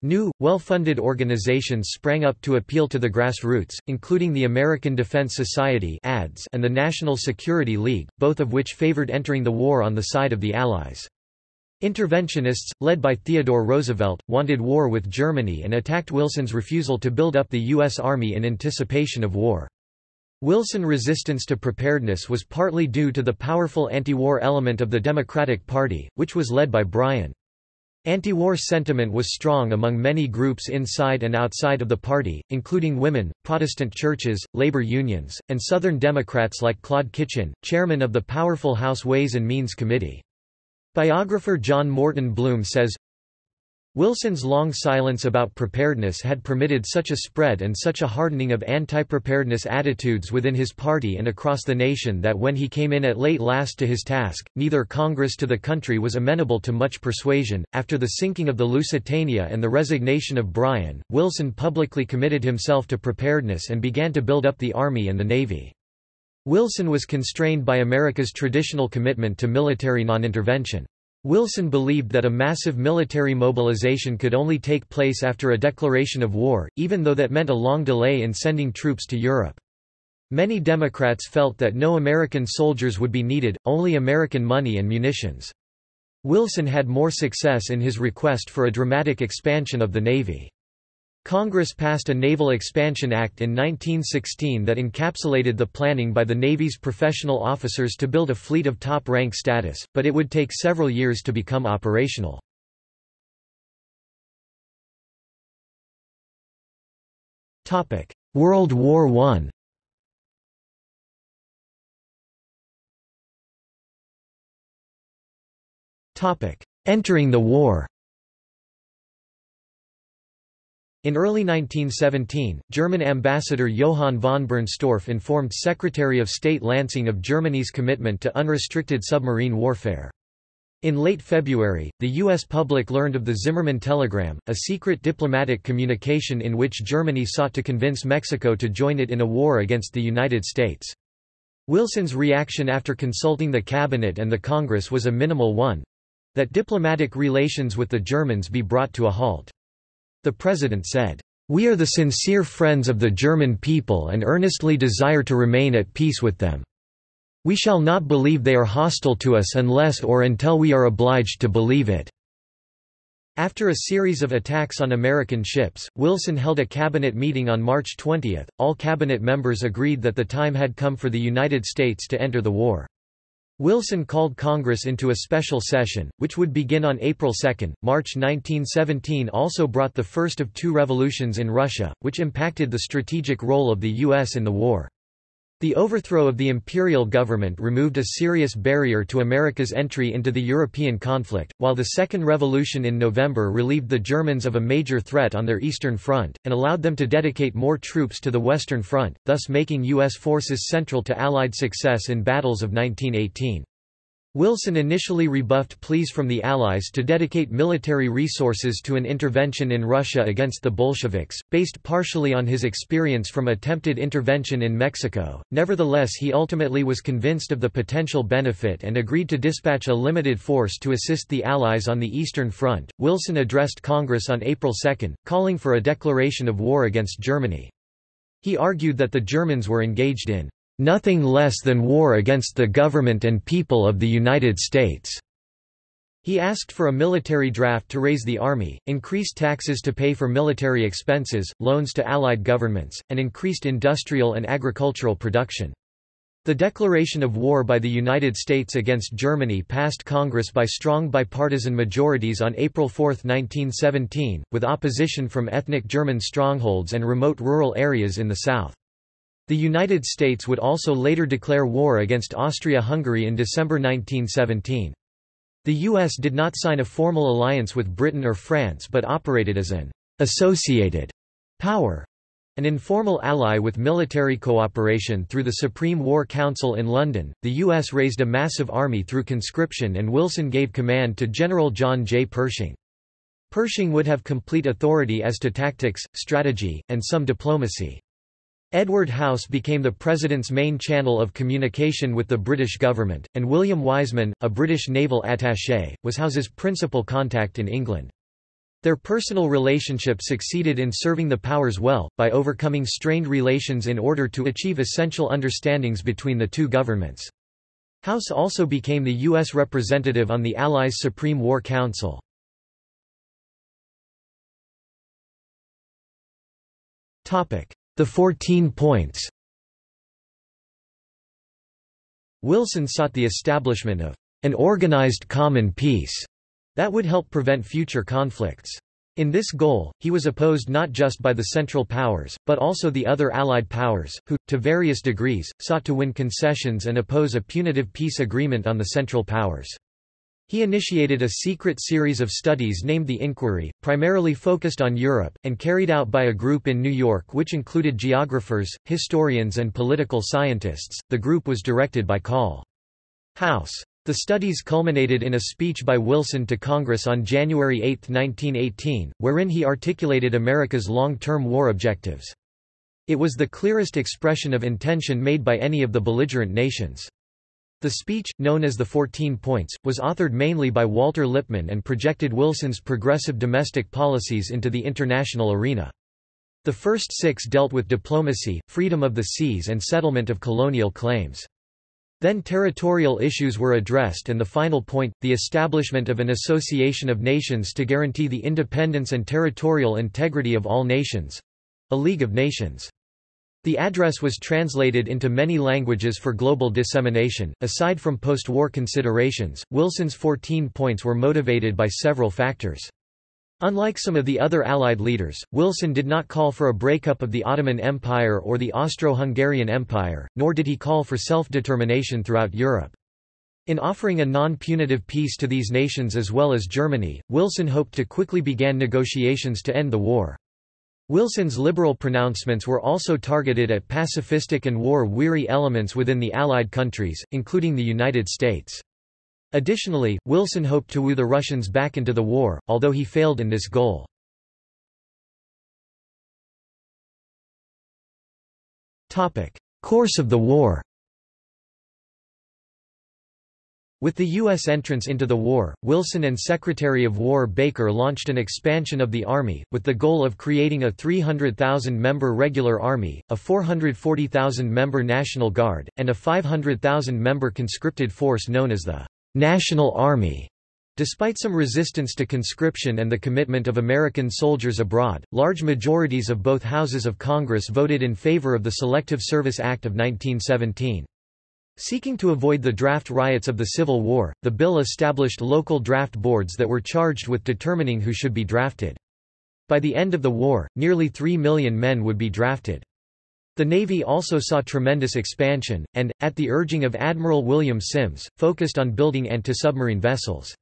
New, well-funded organizations sprang up to appeal to the grassroots, including the American Defense Society and the National Security League, both of which favored entering the war on the side of the Allies. Interventionists, led by Theodore Roosevelt, wanted war with Germany and attacked Wilson's refusal to build up the U.S. Army in anticipation of war. Wilson's resistance to preparedness was partly due to the powerful anti-war element of the Democratic Party, which was led by Bryan. Anti-war sentiment was strong among many groups inside and outside of the party, including women, Protestant churches, labor unions, and Southern Democrats like Claude Kitchin, chairman of the powerful House Ways and Means Committee. Biographer John Morton Blum says, Wilson's long silence about preparedness had permitted such a spread and such a hardening of anti-preparedness attitudes within his party and across the nation that when he came in at late last to his task, neither Congress to the country was amenable to much persuasion. After the sinking of the Lusitania and the resignation of Bryan, Wilson publicly committed himself to preparedness and began to build up the Army and the Navy. Wilson was constrained by America's traditional commitment to military non-intervention. Wilson believed that a massive military mobilization could only take place after a declaration of war, even though that meant a long delay in sending troops to Europe. Many Democrats felt that no American soldiers would be needed, only American money and munitions. Wilson had more success in his request for a dramatic expansion of the Navy. Congress passed a Naval Expansion Act in 1916 that encapsulated the planning by the Navy's professional officers to build a fleet of top-rank status, but it would take several years to become operational. World War I Entering the war In early 1917, German ambassador Johann von Bernstorff informed Secretary of State Lansing of Germany's commitment to unrestricted submarine warfare. In late February, the U.S. public learned of the Zimmermann telegram, a secret diplomatic communication in which Germany sought to convince Mexico to join it in a war against the United States. Wilson's reaction after consulting the cabinet and the Congress was a minimal one—that diplomatic relations with the Germans be brought to a halt. The president said, "...we are the sincere friends of the German people and earnestly desire to remain at peace with them. We shall not believe they are hostile to us unless or until we are obliged to believe it." After a series of attacks on American ships, Wilson held a cabinet meeting on March 20. All cabinet members agreed that the time had come for the United States to enter the war. Wilson called Congress into a special session, which would begin on April 2. March 1917 also brought the first of two revolutions in Russia, which impacted the strategic role of the U.S. in the war. The overthrow of the imperial government removed a serious barrier to America's entry into the European conflict, while the Second Revolution in November relieved the Germans of a major threat on their eastern front, and allowed them to dedicate more troops to the western front, thus making U.S. forces central to Allied success in battles of 1918. Wilson initially rebuffed pleas from the Allies to dedicate military resources to an intervention in Russia against the Bolsheviks, based partially on his experience from attempted intervention in Mexico. Nevertheless, he ultimately was convinced of the potential benefit and agreed to dispatch a limited force to assist the Allies on the Eastern Front. Wilson addressed Congress on April 2, calling for a declaration of war against Germany. He argued that the Germans were engaged in nothing less than war against the government and people of the United States." He asked for a military draft to raise the army, increased taxes to pay for military expenses, loans to Allied governments, and increased industrial and agricultural production. The declaration of war by the United States against Germany passed Congress by strong bipartisan majorities on April 4, 1917, with opposition from ethnic German strongholds and remote rural areas in the South. The United States would also later declare war against Austria-Hungary in December 1917. The U.S. did not sign a formal alliance with Britain or France but operated as an associated power, an informal ally with military cooperation through the Supreme War Council in London. The U.S. raised a massive army through conscription and Wilson gave command to General John J. Pershing. Pershing would have complete authority as to tactics, strategy, and some diplomacy. Edward House became the President's main channel of communication with the British government, and William Wiseman, a British naval attaché, was House's principal contact in England. Their personal relationship succeeded in serving the powers well, by overcoming strained relations in order to achieve essential understandings between the two governments. House also became the U.S. representative on the Allies' Supreme War Council. The Fourteen Points Wilson sought the establishment of an organized common peace that would help prevent future conflicts. In this goal, he was opposed not just by the Central Powers, but also the other Allied powers, who, to various degrees, sought to win concessions and oppose a punitive peace agreement on the Central Powers. He initiated a secret series of studies named the Inquiry, primarily focused on Europe, and carried out by a group in New York which included geographers, historians and political scientists. The group was directed by Col. House. The studies culminated in a speech by Wilson to Congress on January 8, 1918, wherein he articulated America's long-term war objectives. It was the clearest expression of intention made by any of the belligerent nations. The speech, known as the Fourteen Points, was authored mainly by Walter Lippmann and projected Wilson's progressive domestic policies into the international arena. The first six dealt with diplomacy, freedom of the seas and settlement of colonial claims. Then territorial issues were addressed and the final point, the establishment of an association of nations to guarantee the independence and territorial integrity of all nations—a League of Nations. The address was translated into many languages for global dissemination. Aside from post-war considerations, Wilson's 14 points were motivated by several factors. Unlike some of the other Allied leaders, Wilson did not call for a breakup of the Ottoman Empire or the Austro-Hungarian Empire, nor did he call for self-determination throughout Europe. In offering a non-punitive peace to these nations as well as Germany, Wilson hoped to quickly begin negotiations to end the war. Wilson's liberal pronouncements were also targeted at pacifistic and war-weary elements within the Allied countries, including the United States. Additionally, Wilson hoped to woo the Russians back into the war, although he failed in this goal. Course of the war With the U.S. entrance into the war, Wilson and Secretary of War Baker launched an expansion of the Army, with the goal of creating a 300,000-member regular Army, a 440,000-member National Guard, and a 500,000-member conscripted force known as the National Army. Despite some resistance to conscription and the commitment of American soldiers abroad, large majorities of both houses of Congress voted in favor of the Selective Service Act of 1917. Seeking to avoid the draft riots of the Civil War, the bill established local draft boards that were charged with determining who should be drafted. By the end of the war, nearly 3 million men would be drafted. The Navy also saw tremendous expansion, and, at the urging of Admiral William Sims, focused on building anti-submarine vessels.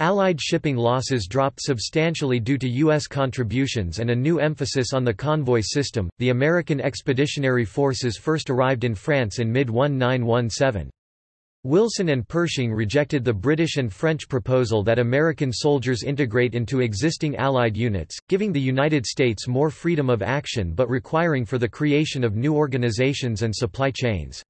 Allied shipping losses dropped substantially due to U.S. contributions and a new emphasis on the convoy system. The American Expeditionary Forces first arrived in France in mid 1917. Wilson and Pershing rejected the British and French proposal that American soldiers integrate into existing Allied units, giving the United States more freedom of action but requiring for the creation of new organizations and supply chains.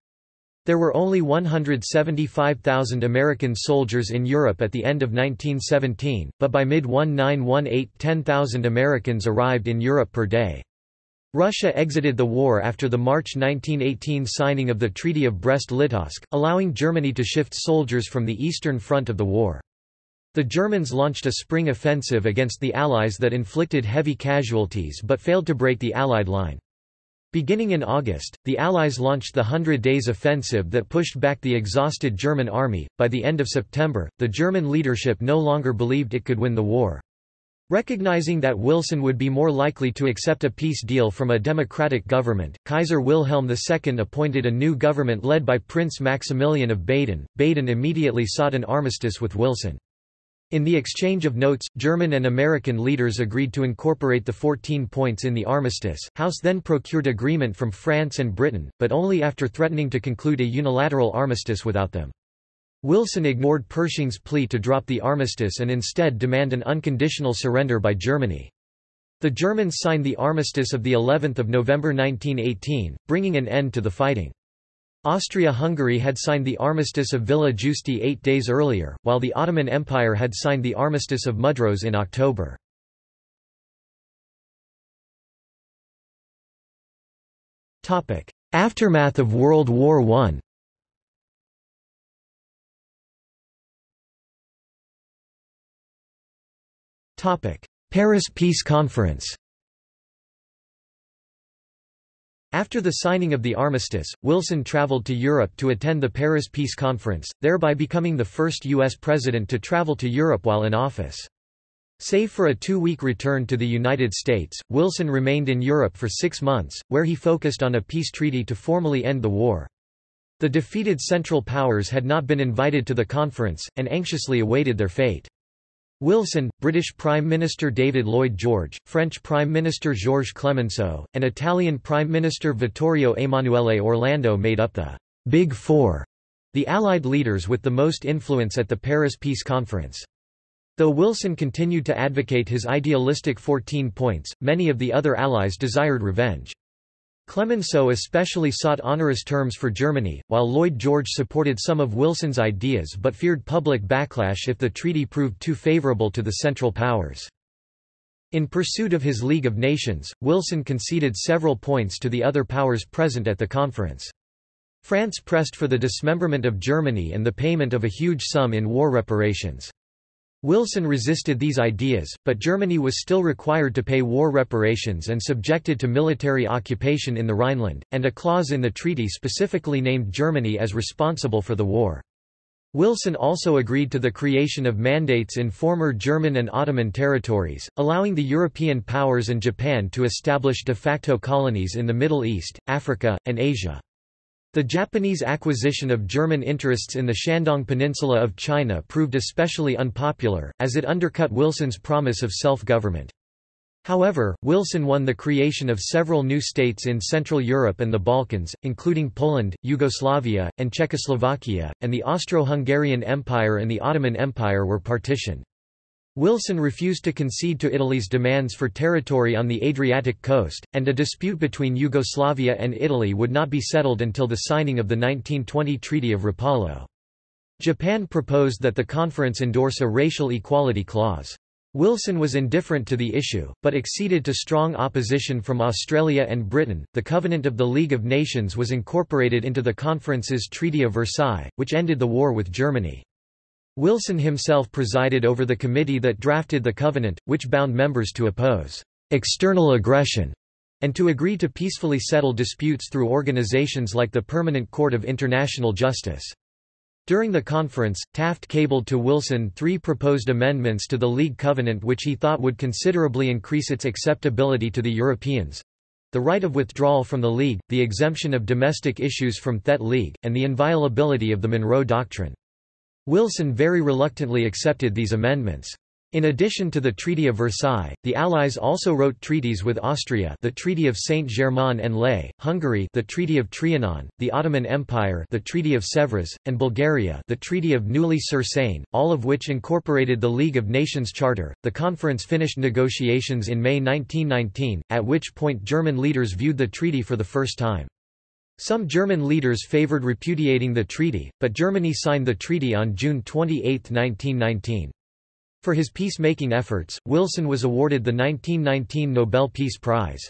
There were only 175,000 American soldiers in Europe at the end of 1917, but by mid-1918 10,000 Americans arrived in Europe per day. Russia exited the war after the March 1918 signing of the Treaty of Brest-Litovsk, allowing Germany to shift soldiers from the eastern front of the war. The Germans launched a spring offensive against the Allies that inflicted heavy casualties but failed to break the Allied line. Beginning in August, the Allies launched the Hundred Days Offensive that pushed back the exhausted German army. By the end of September, the German leadership no longer believed it could win the war. Recognizing that Wilson would be more likely to accept a peace deal from a democratic government, Kaiser Wilhelm II appointed a new government led by Prince Maximilian of Baden. Baden immediately sought an armistice with Wilson. In the exchange of notes, German and American leaders agreed to incorporate the 14 points in the armistice. House then procured agreement from France and Britain, but only after threatening to conclude a unilateral armistice without them. Wilson ignored Pershing's plea to drop the armistice and instead demand an unconditional surrender by Germany. The Germans signed the armistice of the 11th of November 1918, bringing an end to the fighting. Austria-Hungary had signed the Armistice of Villa Giusti eight days earlier, while the Ottoman Empire had signed the Armistice of Mudros in October. Aftermath of World War I Paris Peace Conference After the signing of the armistice, Wilson traveled to Europe to attend the Paris Peace Conference, thereby becoming the first U.S. president to travel to Europe while in office. Save for a two-week return to the United States, Wilson remained in Europe for six months, where he focused on a peace treaty to formally end the war. The defeated Central Powers had not been invited to the conference, and anxiously awaited their fate. Wilson, British Prime Minister David Lloyd George, French Prime Minister Georges Clemenceau, and Italian Prime Minister Vittorio Emanuele Orlando made up the Big Four, the Allied leaders with the most influence at the Paris Peace Conference. Though Wilson continued to advocate his idealistic 14 points, many of the other allies desired revenge. Clemenceau especially sought onerous terms for Germany, while Lloyd George supported some of Wilson's ideas but feared public backlash if the treaty proved too favorable to the Central Powers. In pursuit of his League of Nations, Wilson conceded several points to the other powers present at the conference. France pressed for the dismemberment of Germany and the payment of a huge sum in war reparations. Wilson resisted these ideas, but Germany was still required to pay war reparations and subjected to military occupation in the Rhineland, and a clause in the treaty specifically named Germany as responsible for the war. Wilson also agreed to the creation of mandates in former German and Ottoman territories, allowing the European powers and Japan to establish de facto colonies in the Middle East, Africa, and Asia. The Japanese acquisition of German interests in the Shandong Peninsula of China proved especially unpopular, as it undercut Wilson's promise of self-government. However, Wilson won the creation of several new states in Central Europe and the Balkans, including Poland, Yugoslavia, and Czechoslovakia, and the Austro-Hungarian Empire and the Ottoman Empire were partitioned. Wilson refused to concede to Italy's demands for territory on the Adriatic coast, and a dispute between Yugoslavia and Italy would not be settled until the signing of the 1920 Treaty of Rapallo. Japan proposed that the conference endorse a racial equality clause. Wilson was indifferent to the issue, but acceded to strong opposition from Australia and Britain. The Covenant of the League of Nations was incorporated into the conference's Treaty of Versailles, which ended the war with Germany. Wilson himself presided over the committee that drafted the covenant, which bound members to oppose external aggression and to agree to peacefully settle disputes through organizations like the Permanent Court of International Justice. During the conference, Taft cabled to Wilson three proposed amendments to the League Covenant which he thought would considerably increase its acceptability to the Europeans. The right of withdrawal from the League, the exemption of domestic issues from Thet League, and the inviolability of the Monroe Doctrine. Wilson very reluctantly accepted these amendments. In addition to the Treaty of Versailles, the Allies also wrote treaties with Austria the Treaty of Saint-Germain-en-Laye, Hungary the Treaty of Trianon, the Ottoman Empire the Treaty of Sèvres, and Bulgaria the Treaty of Neuilly-sur-Seine, all of which incorporated the League of Nations Charter. The conference finished negotiations in May 1919, at which point German leaders viewed the treaty for the first time. Some German leaders favored repudiating the treaty, but Germany signed the treaty on June 28, 1919. For his peacemaking efforts, Wilson was awarded the 1919 Nobel Peace Prize.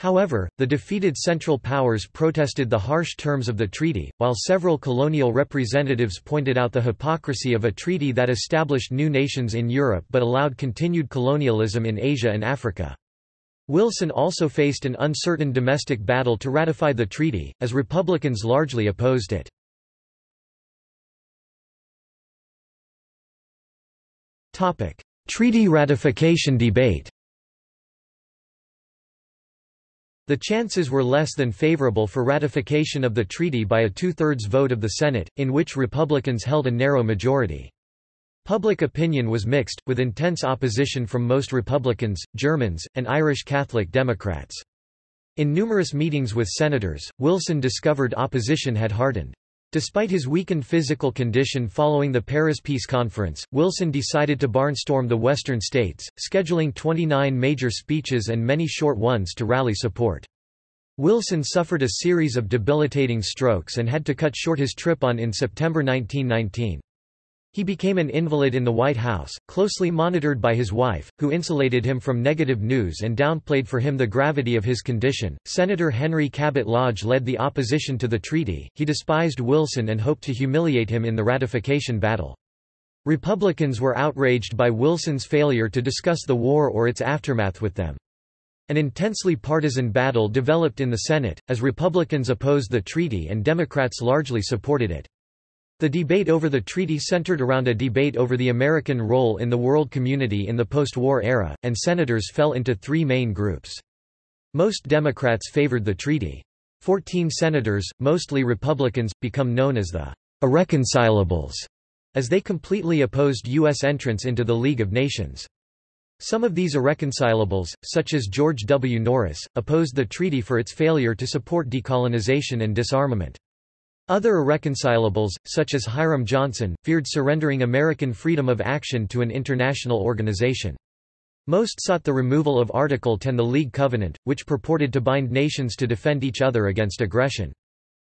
However, the defeated Central Powers protested the harsh terms of the treaty, while several colonial representatives pointed out the hypocrisy of a treaty that established new nations in Europe but allowed continued colonialism in Asia and Africa. Wilson also faced an uncertain domestic battle to ratify the treaty, as Republicans largely opposed it. treaty ratification debate The chances were less than favorable for ratification of the treaty by a two-thirds vote of the Senate, in which Republicans held a narrow majority. Public opinion was mixed, with intense opposition from most Republicans, Germans, and Irish Catholic Democrats. In numerous meetings with senators, Wilson discovered opposition had hardened. Despite his weakened physical condition following the Paris Peace Conference, Wilson decided to barnstorm the western states, scheduling 29 major speeches and many short ones to rally support. Wilson suffered a series of debilitating strokes and had to cut short his trip on in September 1919. He became an invalid in the White House, closely monitored by his wife, who insulated him from negative news and downplayed for him the gravity of his condition. Senator Henry Cabot Lodge led the opposition to the treaty. He despised Wilson and hoped to humiliate him in the ratification battle. Republicans were outraged by Wilson's failure to discuss the war or its aftermath with them. An intensely partisan battle developed in the Senate, as Republicans opposed the treaty and Democrats largely supported it. The debate over the treaty centered around a debate over the American role in the world community in the post-war era, and senators fell into three main groups. Most Democrats favored the treaty. Fourteen senators, mostly Republicans, become known as the irreconcilables, as they completely opposed U.S. entrance into the League of Nations. Some of these irreconcilables, such as George W. Norris, opposed the treaty for its failure to support decolonization and disarmament. Other irreconcilables, such as Hiram Johnson, feared surrendering American freedom of action to an international organization. Most sought the removal of Article 10 the League Covenant, which purported to bind nations to defend each other against aggression.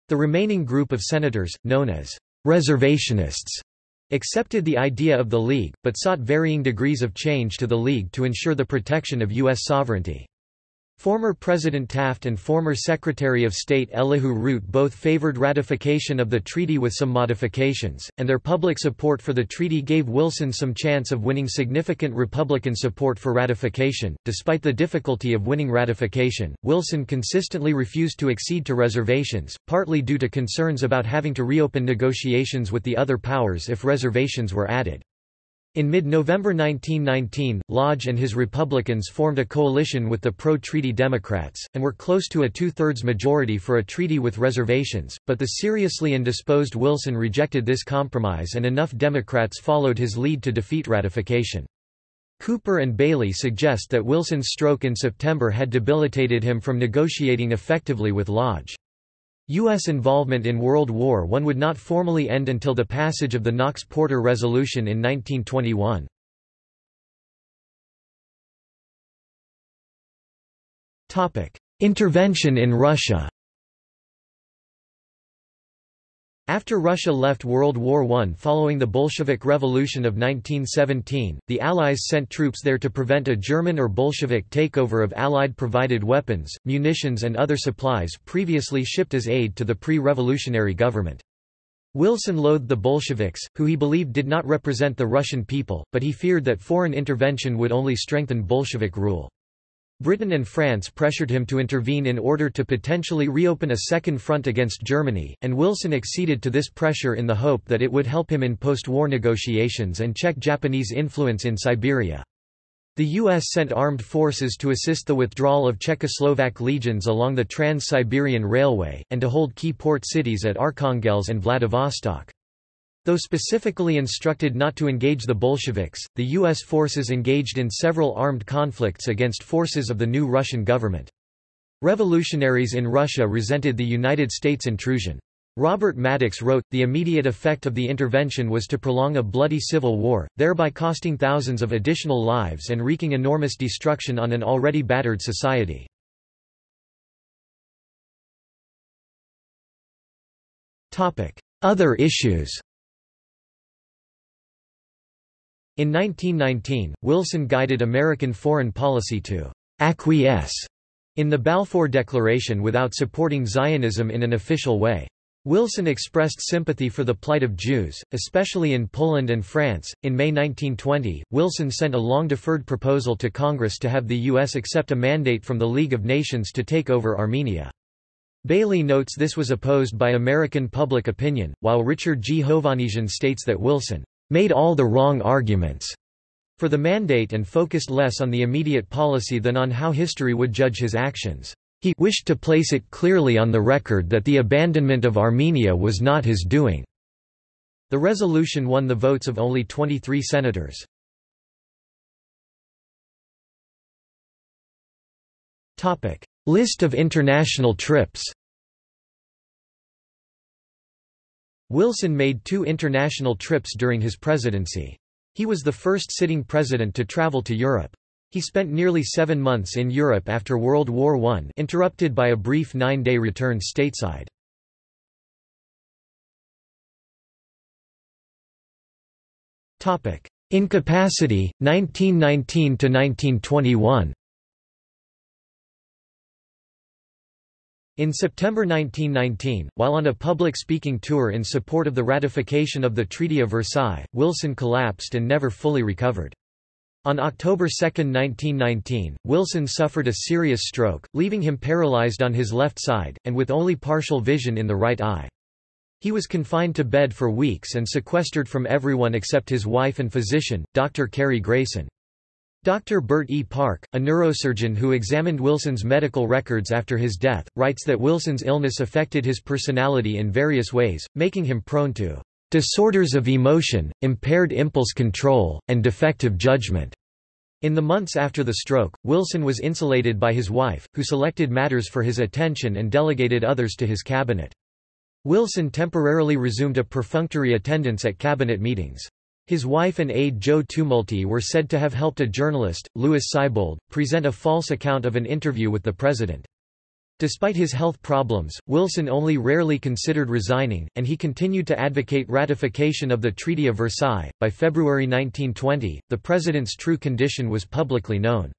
The remaining group of senators, known as reservationists, accepted the idea of the League, but sought varying degrees of change to the League to ensure the protection of U.S. sovereignty. Former President Taft and former Secretary of State Elihu Root both favored ratification of the treaty with some modifications, and their public support for the treaty gave Wilson some chance of winning significant Republican support for ratification. Despite the difficulty of winning ratification, Wilson consistently refused to accede to reservations, partly due to concerns about having to reopen negotiations with the other powers if reservations were added. In mid-November 1919, Lodge and his Republicans formed a coalition with the pro-treaty Democrats, and were close to a two-thirds majority for a treaty with reservations, but the seriously indisposed Wilson rejected this compromise and enough Democrats followed his lead to defeat ratification. Cooper and Bailey suggest that Wilson's stroke in September had debilitated him from negotiating effectively with Lodge. U.S. involvement in World War I would not formally end until the passage of the Knox-Porter Resolution in 1921. Intervention in Russia After Russia left World War I following the Bolshevik Revolution of 1917, the Allies sent troops there to prevent a German or Bolshevik takeover of Allied-provided weapons, munitions and other supplies previously shipped as aid to the pre-revolutionary government. Wilson loathed the Bolsheviks, who he believed did not represent the Russian people, but he feared that foreign intervention would only strengthen Bolshevik rule. Britain and France pressured him to intervene in order to potentially reopen a second front against Germany, and Wilson acceded to this pressure in the hope that it would help him in post-war negotiations and check Japanese influence in Siberia. The U.S. sent armed forces to assist the withdrawal of Czechoslovak legions along the Trans-Siberian Railway, and to hold key port cities at Arkhangelsk and Vladivostok. Though specifically instructed not to engage the Bolsheviks, the U.S. forces engaged in several armed conflicts against forces of the new Russian government. Revolutionaries in Russia resented the United States intrusion. Robert Maddox wrote, the immediate effect of the intervention was to prolong a bloody civil war, thereby costing thousands of additional lives and wreaking enormous destruction on an already battered society. Other issues In 1919, Wilson guided American foreign policy to acquiesce in the Balfour Declaration without supporting Zionism in an official way. Wilson expressed sympathy for the plight of Jews, especially in Poland and France. In May 1920, Wilson sent a long deferred proposal to Congress to have the U.S. accept a mandate from the League of Nations to take over Armenia. Bailey notes this was opposed by American public opinion, while Richard G. Hovannisian states that Wilson made all the wrong arguments for the mandate and focused less on the immediate policy than on how history would judge his actions. He wished to place it clearly on the record that the abandonment of Armenia was not his doing. The resolution won the votes of only 23 senators. List of international trips Wilson made two international trips during his presidency. He was the first sitting president to travel to Europe. He spent nearly seven months in Europe after World War I interrupted by a brief nine-day return stateside. Incapacity, 1919–1921 In September 1919, while on a public speaking tour in support of the ratification of the Treaty of Versailles, Wilson collapsed and never fully recovered. On October 2, 1919, Wilson suffered a serious stroke, leaving him paralyzed on his left side, and with only partial vision in the right eye. He was confined to bed for weeks and sequestered from everyone except his wife and physician, Dr. Cary Grayson. Dr. Bert E. Park, a neurosurgeon who examined Wilson's medical records after his death, writes that Wilson's illness affected his personality in various ways, making him prone to disorders of emotion, impaired impulse control, and defective judgment. In the months after the stroke, Wilson was insulated by his wife, who selected matters for his attention and delegated others to his cabinet. Wilson temporarily resumed a perfunctory attendance at cabinet meetings. His wife and aide Joe Tumulty were said to have helped a journalist, Louis Seibold, present a false account of an interview with the president. Despite his health problems, Wilson only rarely considered resigning, and he continued to advocate ratification of the Treaty of Versailles. By February 1920, the president's true condition was publicly known.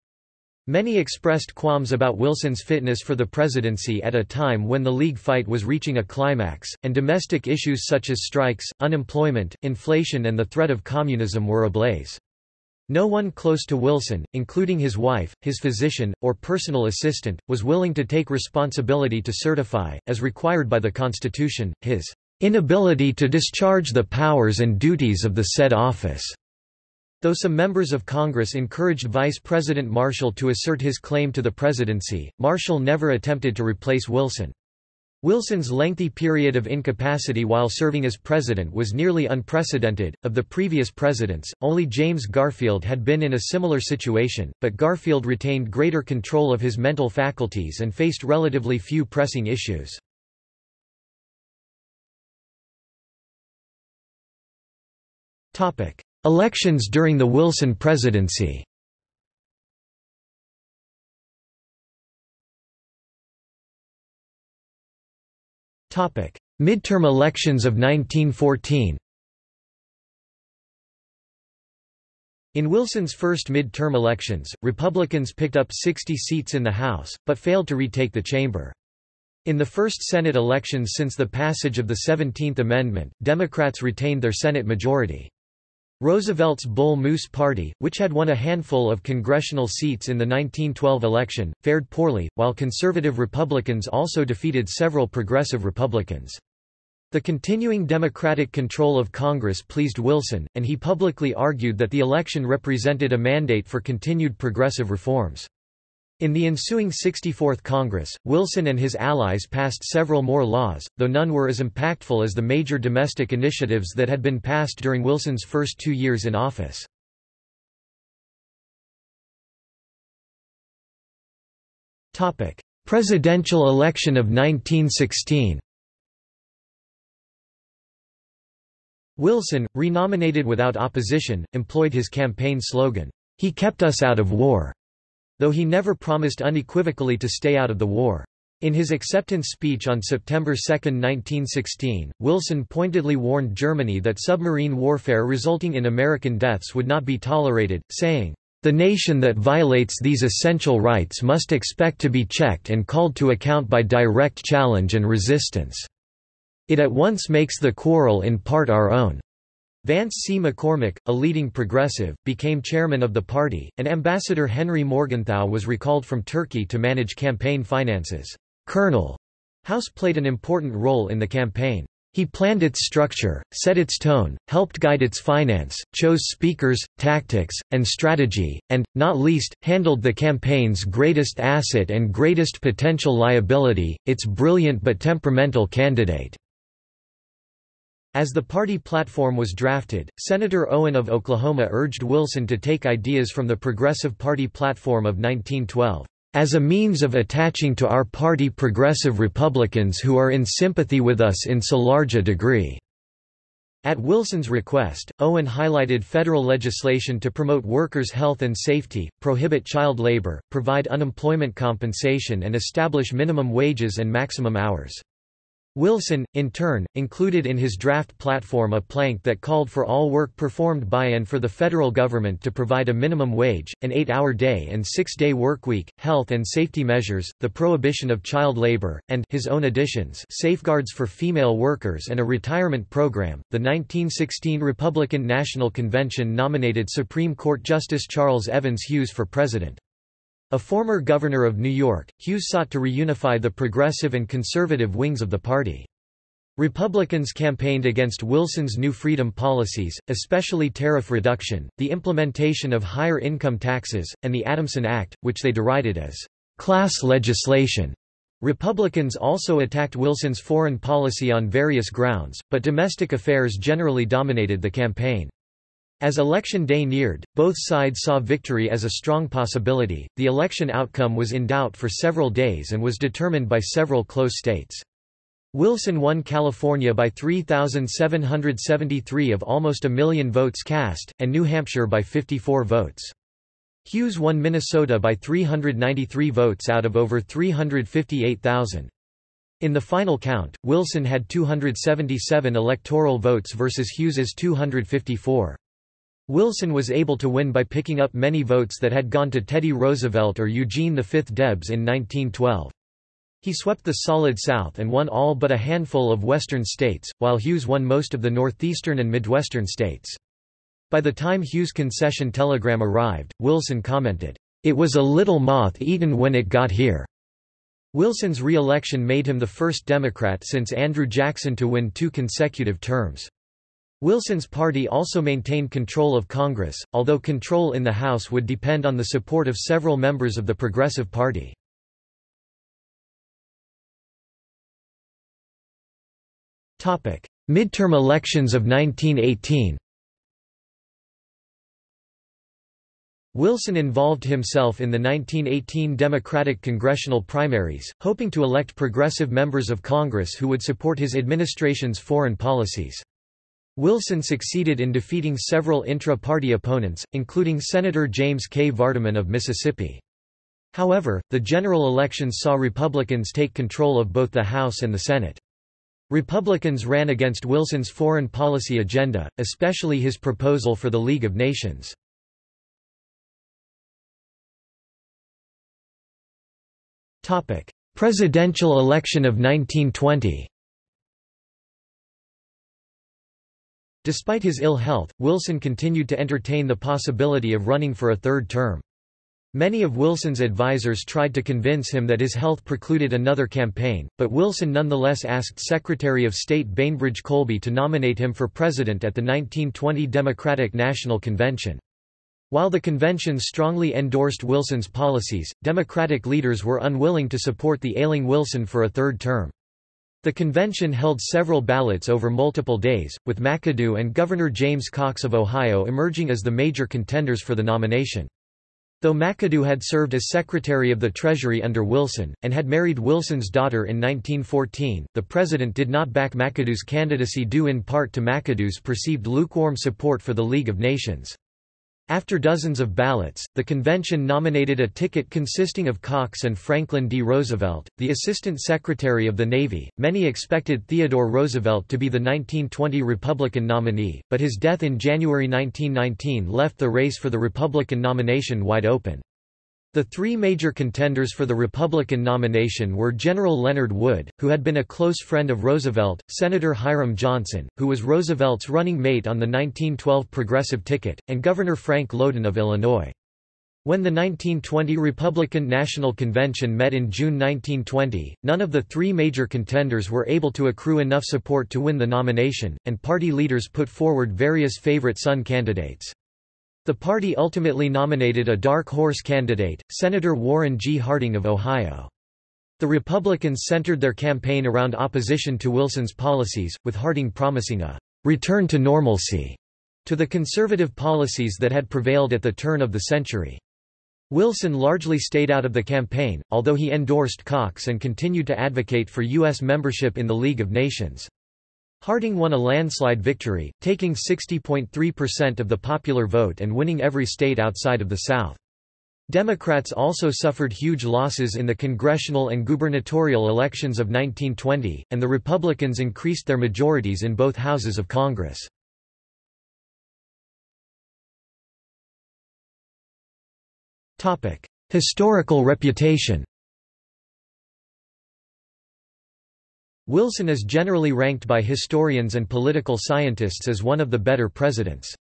Many expressed qualms about Wilson's fitness for the presidency at a time when the League fight was reaching a climax, and domestic issues such as strikes, unemployment, inflation and the threat of communism were ablaze. No one close to Wilson, including his wife, his physician, or personal assistant, was willing to take responsibility to certify, as required by the Constitution, his inability to discharge the powers and duties of the said office. Though some members of Congress encouraged Vice President Marshall to assert his claim to the presidency, Marshall never attempted to replace Wilson. Wilson's lengthy period of incapacity while serving as president was nearly unprecedented. Of the previous presidents, only James Garfield had been in a similar situation, but Garfield retained greater control of his mental faculties and faced relatively few pressing issues. Topic: Elections during the Wilson presidency Midterm elections of 1914 In Wilson's first mid-term elections, Republicans picked up 60 seats in the House, but failed to retake the chamber. In the first Senate elections since the passage of the 17th Amendment, Democrats retained their Senate majority. Roosevelt's Bull Moose Party, which had won a handful of congressional seats in the 1912 election, fared poorly, while conservative Republicans also defeated several progressive Republicans. The continuing Democratic control of Congress pleased Wilson, and he publicly argued that the election represented a mandate for continued progressive reforms. In the ensuing 64th Congress, Wilson and his allies passed several more laws, though none were as impactful as the major domestic initiatives that had been passed during Wilson's first two years in office. Presidential election of 1916 Wilson, renominated without opposition, employed his campaign slogan, "'He kept us out of war' though he never promised unequivocally to stay out of the war. In his acceptance speech on September 2, 1916, Wilson pointedly warned Germany that submarine warfare resulting in American deaths would not be tolerated, saying, "...the nation that violates these essential rights must expect to be checked and called to account by direct challenge and resistance. It at once makes the quarrel in part our own." Vance C. McCormick, a leading progressive, became chairman of the party, and Ambassador Henry Morgenthau was recalled from Turkey to manage campaign finances. Colonel House played an important role in the campaign. He planned its structure, set its tone, helped guide its finance, chose speakers, tactics, and strategy, and, not least, handled the campaign's greatest asset and greatest potential liability, its brilliant but temperamental candidate. As the party platform was drafted, Senator Owen of Oklahoma urged Wilson to take ideas from the Progressive Party platform of 1912, "...as a means of attaching to our party progressive Republicans who are in sympathy with us in so large a degree." At Wilson's request, Owen highlighted federal legislation to promote workers' health and safety, prohibit child labor, provide unemployment compensation and establish minimum wages and maximum hours. Wilson, in turn, included in his draft platform a plank that called for all work performed by and for the federal government to provide a minimum wage, an eight-hour day and six-day workweek, health and safety measures, the prohibition of child labor, and his own additions safeguards for female workers and a retirement program. The 1916 Republican National Convention nominated Supreme Court Justice Charles Evans Hughes for president. A former governor of New York, Hughes sought to reunify the progressive and conservative wings of the party. Republicans campaigned against Wilson's New Freedom policies, especially tariff reduction, the implementation of higher income taxes, and the Adamson Act, which they derided as class legislation. Republicans also attacked Wilson's foreign policy on various grounds, but domestic affairs generally dominated the campaign. As election day neared, both sides saw victory as a strong possibility. The election outcome was in doubt for several days and was determined by several close states. Wilson won California by 3,773 of almost a million votes cast, and New Hampshire by 54 votes. Hughes won Minnesota by 393 votes out of over 358,000. In the final count, Wilson had 277 electoral votes versus Hughes's 254. Wilson was able to win by picking up many votes that had gone to Teddy Roosevelt or Eugene V. Debs in 1912. He swept the Solid South and won all but a handful of western states, while Hughes won most of the northeastern and midwestern states. By the time Hughes' concession telegram arrived, Wilson commented, "...it was a little moth-eaten when it got here." Wilson's re-election made him the first Democrat since Andrew Jackson to win two consecutive terms. Wilson's party also maintained control of Congress, although control in the House would depend on the support of several members of the Progressive Party. Midterm elections of 1918 Wilson involved himself in the 1918 Democratic congressional primaries, hoping to elect progressive members of Congress who would support his administration's foreign policies. Wilson succeeded in defeating several intra-party opponents, including Senator James K. Vardaman of Mississippi. However, the general elections saw Republicans take control of both the House and the Senate. Republicans ran against Wilson's foreign policy agenda, especially his proposal for the League of Nations. Presidential election of 1920 Despite his ill health, Wilson continued to entertain the possibility of running for a third term. Many of Wilson's advisers tried to convince him that his health precluded another campaign, but Wilson nonetheless asked Secretary of State Bainbridge Colby to nominate him for president at the 1920 Democratic National Convention. While the convention strongly endorsed Wilson's policies, Democratic leaders were unwilling to support the ailing Wilson for a third term. The convention held several ballots over multiple days, with McAdoo and Governor James Cox of Ohio emerging as the major contenders for the nomination. Though McAdoo had served as Secretary of the Treasury under Wilson, and had married Wilson's daughter in 1914, the president did not back McAdoo's candidacy due in part to McAdoo's perceived lukewarm support for the League of Nations. After dozens of ballots, the convention nominated a ticket consisting of Cox and Franklin D. Roosevelt, the Assistant Secretary of the Navy. Many expected Theodore Roosevelt to be the 1920 Republican nominee, but his death in January 1919 left the race for the Republican nomination wide open. The three major contenders for the Republican nomination were General Leonard Wood, who had been a close friend of Roosevelt, Senator Hiram Johnson, who was Roosevelt's running mate on the 1912 Progressive ticket, and Governor Frank Lowden of Illinois. When the 1920 Republican National Convention met in June 1920, none of the three major contenders were able to accrue enough support to win the nomination, and party leaders put forward various favorite son candidates. The party ultimately nominated a dark horse candidate, Senator Warren G. Harding of Ohio. The Republicans centered their campaign around opposition to Wilson's policies, with Harding promising a return to normalcy to the conservative policies that had prevailed at the turn of the century. Wilson largely stayed out of the campaign, although he endorsed Cox and continued to advocate for U.S. membership in the League of Nations. Harding won a landslide victory, taking 60.3% of the popular vote and winning every state outside of the South. Democrats also suffered huge losses in the congressional and gubernatorial elections of 1920, and the Republicans increased their majorities in both houses of Congress. Historical reputation Wilson is generally ranked by historians and political scientists as one of the better presidents.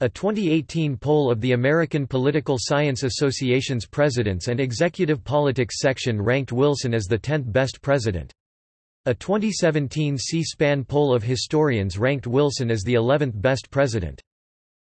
A 2018 poll of the American Political Science Association's Presidents and Executive Politics section ranked Wilson as the 10th best president. A 2017 C-SPAN poll of historians ranked Wilson as the 11th best president.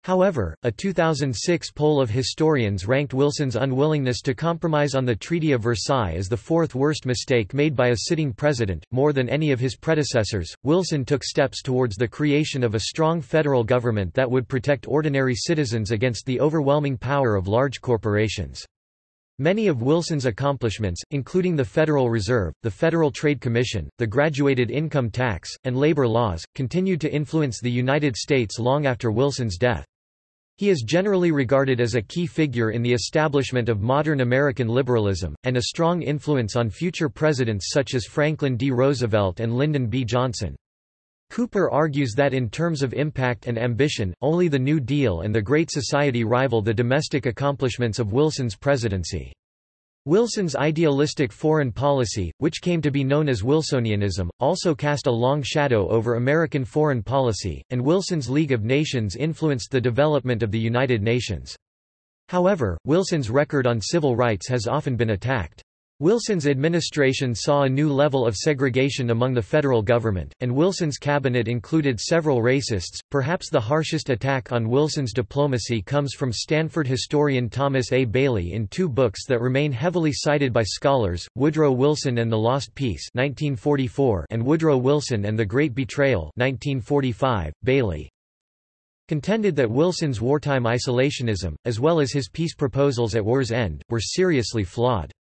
However, a 2006 poll of historians ranked Wilson's unwillingness to compromise on the Treaty of Versailles as the fourth worst mistake made by a sitting president. More than any of his predecessors, Wilson took steps towards the creation of a strong federal government that would protect ordinary citizens against the overwhelming power of large corporations. Many of Wilson's accomplishments, including the Federal Reserve, the Federal Trade Commission, the graduated income tax, and labor laws, continued to influence the United States long after Wilson's death. He is generally regarded as a key figure in the establishment of modern American liberalism, and a strong influence on future presidents such as Franklin D. Roosevelt and Lyndon B. Johnson. Cooper argues that in terms of impact and ambition, only the New Deal and the Great Society rival the domestic accomplishments of Wilson's presidency. Wilson's idealistic foreign policy, which came to be known as Wilsonianism, also cast a long shadow over American foreign policy, and Wilson's League of Nations influenced the development of the United Nations. However, Wilson's record on civil rights has often been attacked. Wilson's administration saw a new level of segregation among the federal government, and Wilson's cabinet included several racists. Perhaps the harshest attack on Wilson's diplomacy comes from Stanford historian Thomas A. Bailey in two books that remain heavily cited by scholars, Woodrow Wilson and the Lost Peace 1944 and Woodrow Wilson and the Great Betrayal 1945. Bailey contended that Wilson's wartime isolationism, as well as his peace proposals at war's end, were seriously flawed.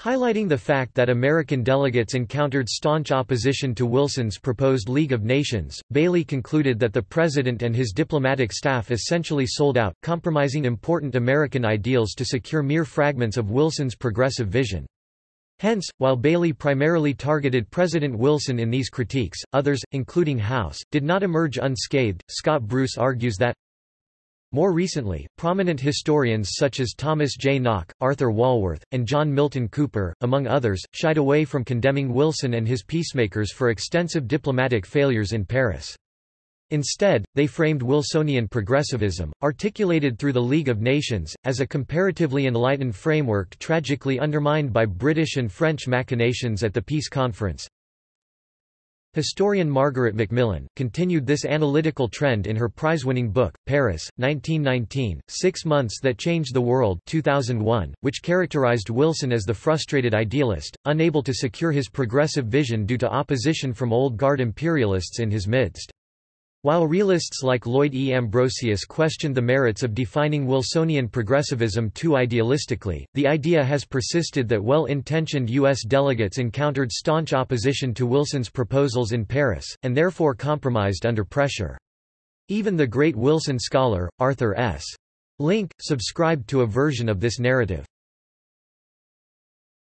Highlighting the fact that American delegates encountered staunch opposition to Wilson's proposed League of Nations, Bailey concluded that the president and his diplomatic staff essentially sold out, compromising important American ideals to secure mere fragments of Wilson's progressive vision. Hence, while Bailey primarily targeted President Wilson in these critiques, others, including House, did not emerge unscathed. Scott Bruce argues that more recently, prominent historians such as Thomas J. Knock, Arthur Walworth, and John Milton Cooper, among others, shied away from condemning Wilson and his peacemakers for extensive diplomatic failures in Paris. Instead, they framed Wilsonian progressivism, articulated through the League of Nations, as a comparatively enlightened framework tragically undermined by British and French machinations at the Peace Conference. Historian Margaret Macmillan, continued this analytical trend in her prize-winning book, Paris, 1919, Six Months That Changed the World 2001, which characterized Wilson as the frustrated idealist, unable to secure his progressive vision due to opposition from old guard imperialists in his midst. While realists like Lloyd E. Ambrosius questioned the merits of defining Wilsonian progressivism too idealistically, the idea has persisted that well-intentioned U.S. delegates encountered staunch opposition to Wilson's proposals in Paris, and therefore compromised under pressure. Even the great Wilson scholar, Arthur S. Link, subscribed to a version of this narrative.